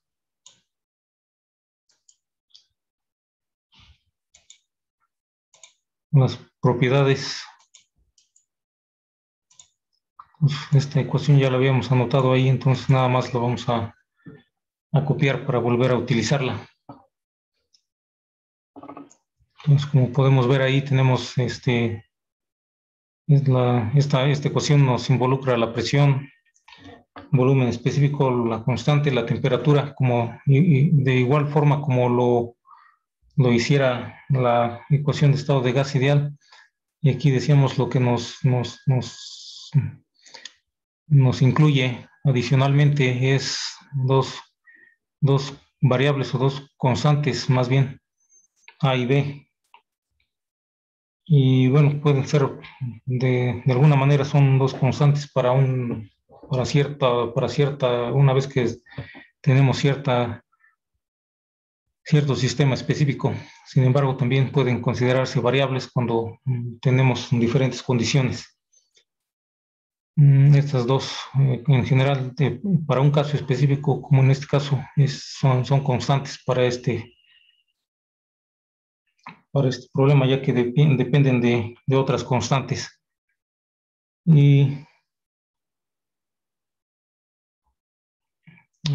las propiedades. Esta ecuación ya la habíamos anotado ahí, entonces nada más la vamos a, a copiar para volver a utilizarla. Entonces, como podemos ver ahí, tenemos este, es la, esta, esta ecuación nos involucra la presión, volumen específico, la constante, la temperatura, como de igual forma como lo, lo hiciera la ecuación de estado de gas ideal. Y aquí decíamos lo que nos, nos, nos, incluye adicionalmente es dos, dos variables o dos constantes más bien, A y B. Y bueno, pueden ser de, de alguna manera son dos constantes para un para cierta para cierta una vez que tenemos cierta cierto sistema específico. Sin embargo, también pueden considerarse variables cuando mm, tenemos diferentes condiciones. Mm, estas dos, eh, en general, para un caso específico, como en este caso, son, constantes para este, para este problema, ya que dependen de, de otras constantes. Y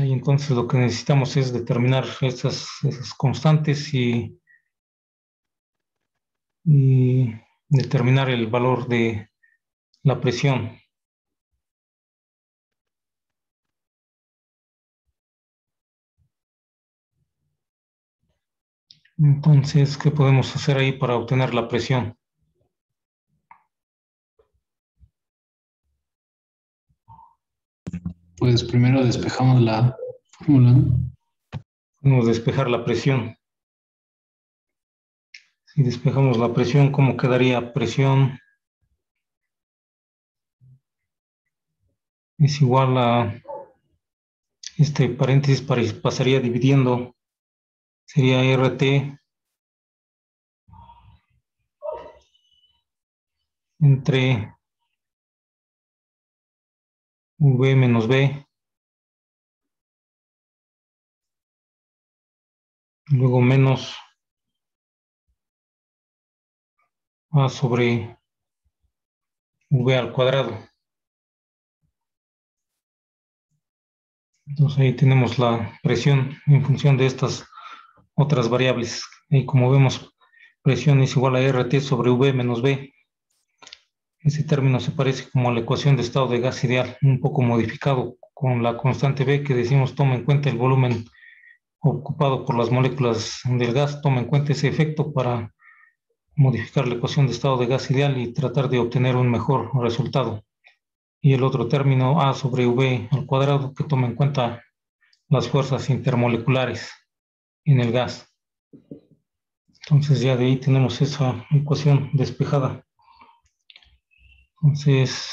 entonces lo que necesitamos es determinar esas, constantes y determinar el valor de la presión. Entonces, ¿qué podemos hacer ahí para obtener la presión? Pues primero despejamos la fórmula. ¿no? Podemos despejar la presión. Si despejamos la presión, ¿cómo quedaría presión? Es igual a este paréntesis pasaría dividiendo, sería RT entre V menos B. Luego menos A sobre V al cuadrado. Entonces ahí tenemos la presión en función de estas otras variables. Y como vemos, presión es igual a RT sobre V menos B. Ese término se parece como a la ecuación de estado de gas ideal, un poco modificado con la constante B que decimos toma en cuenta el volumen ocupado por las moléculas del gas, toma en cuenta ese efecto para modificar la ecuación de estado de gas ideal y tratar de obtener un mejor resultado. Y el otro término A sobre V al cuadrado que toma en cuenta las fuerzas intermoleculares en el gas. Entonces ya de ahí tenemos esa ecuación despejada. Entonces,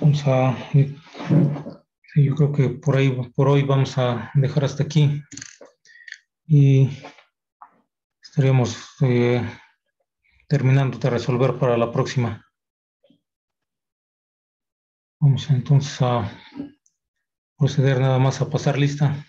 vamos a, yo creo que por ahí, por hoy vamos a dejar hasta aquí y estaríamos eh, terminando de resolver para la próxima. Vamos entonces a proceder nada más a pasar lista.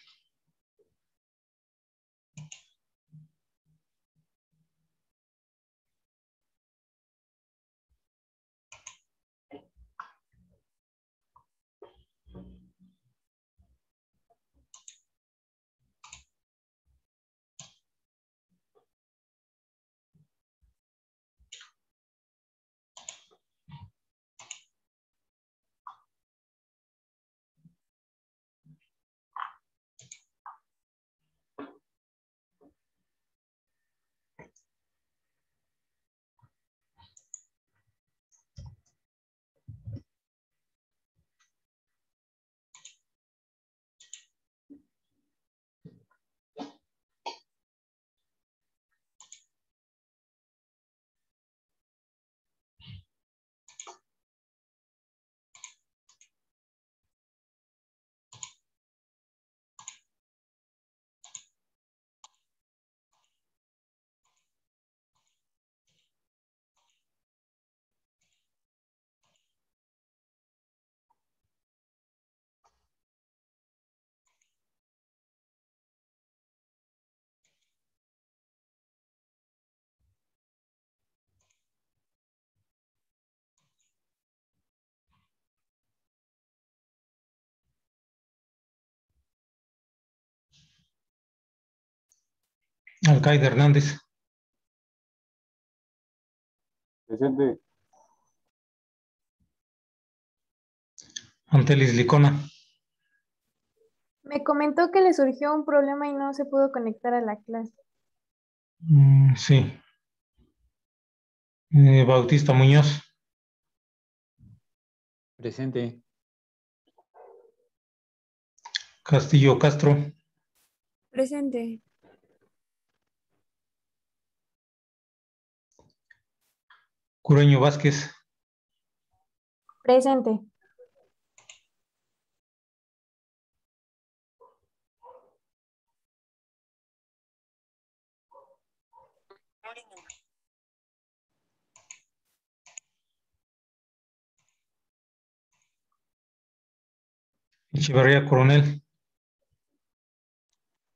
Alcaide Hernández. Presente. Antelis Licona. Me comentó que le surgió un problema y no se pudo conectar a la clase. Mm, sí. Eh, Bautista Muñoz. Presente. Castillo Castro. Presente. Cureño Vázquez. Presente. Echeverría Coronel.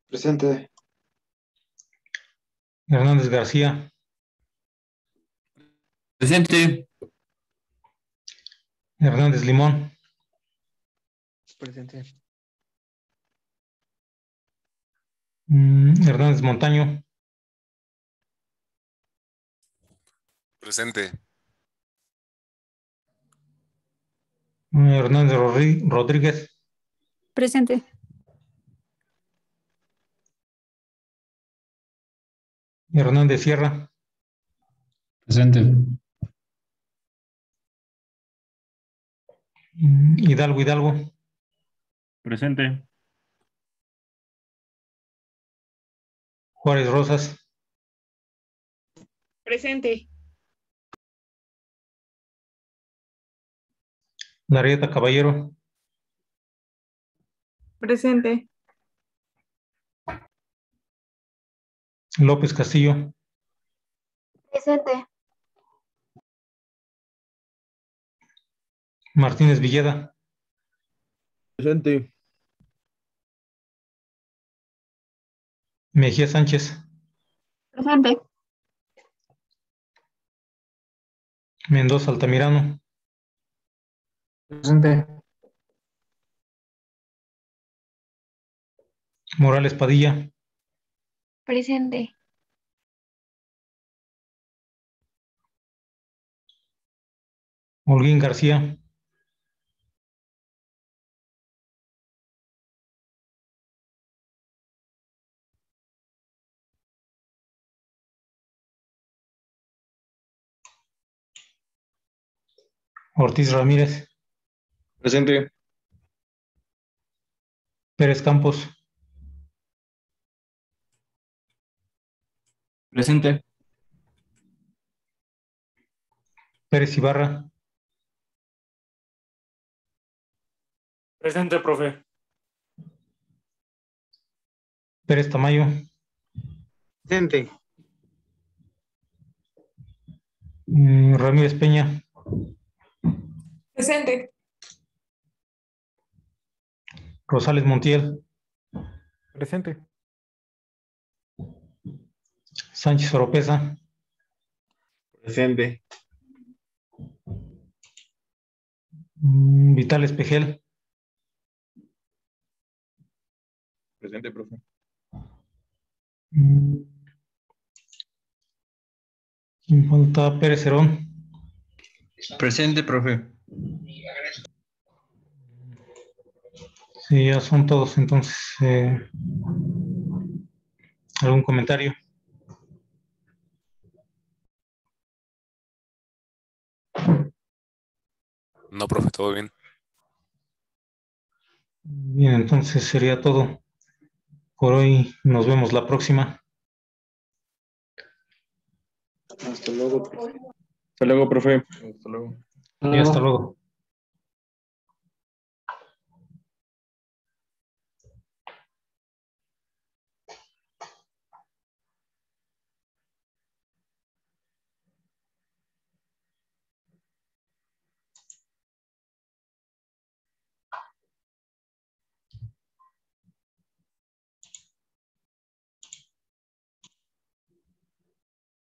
Presente. Hernández García, Presente. Hernández Limón, Presente. mm, Hernández Montaño, Presente. mm, Hernández Rodríguez, Presente. Hernández Sierra, Presente. Hidalgo Hidalgo, Presente. Juárez Rosas, Presente. Larrieta Caballero, Presente. López Castillo, Presente. Martínez Villeda, Presente. Mejía Sánchez, Presente. Mendoza Altamirano, Presente. Morales Padilla, Presente. Holguín García, Ortiz Ramírez, Presente. Pérez Campos, Presente. Pérez Ibarra, Presente, profe. Pérez Tamayo, Presente. mm, Ramírez Peña, Presente. Rosales Montiel, Presente. Sánchez Oropesa, Presente. mm, Vital Espejel, Presente, profe. mm, ¿quién falta? Pérez Herón, Presente, profe. Sí, ya son todos entonces. eh, ¿Algún comentario? No, profe, todo bien. Bien, entonces sería todo por hoy. Nos vemos la próxima. Hasta luego, profe. Hasta luego, profe. Hasta luego. Y hasta luego.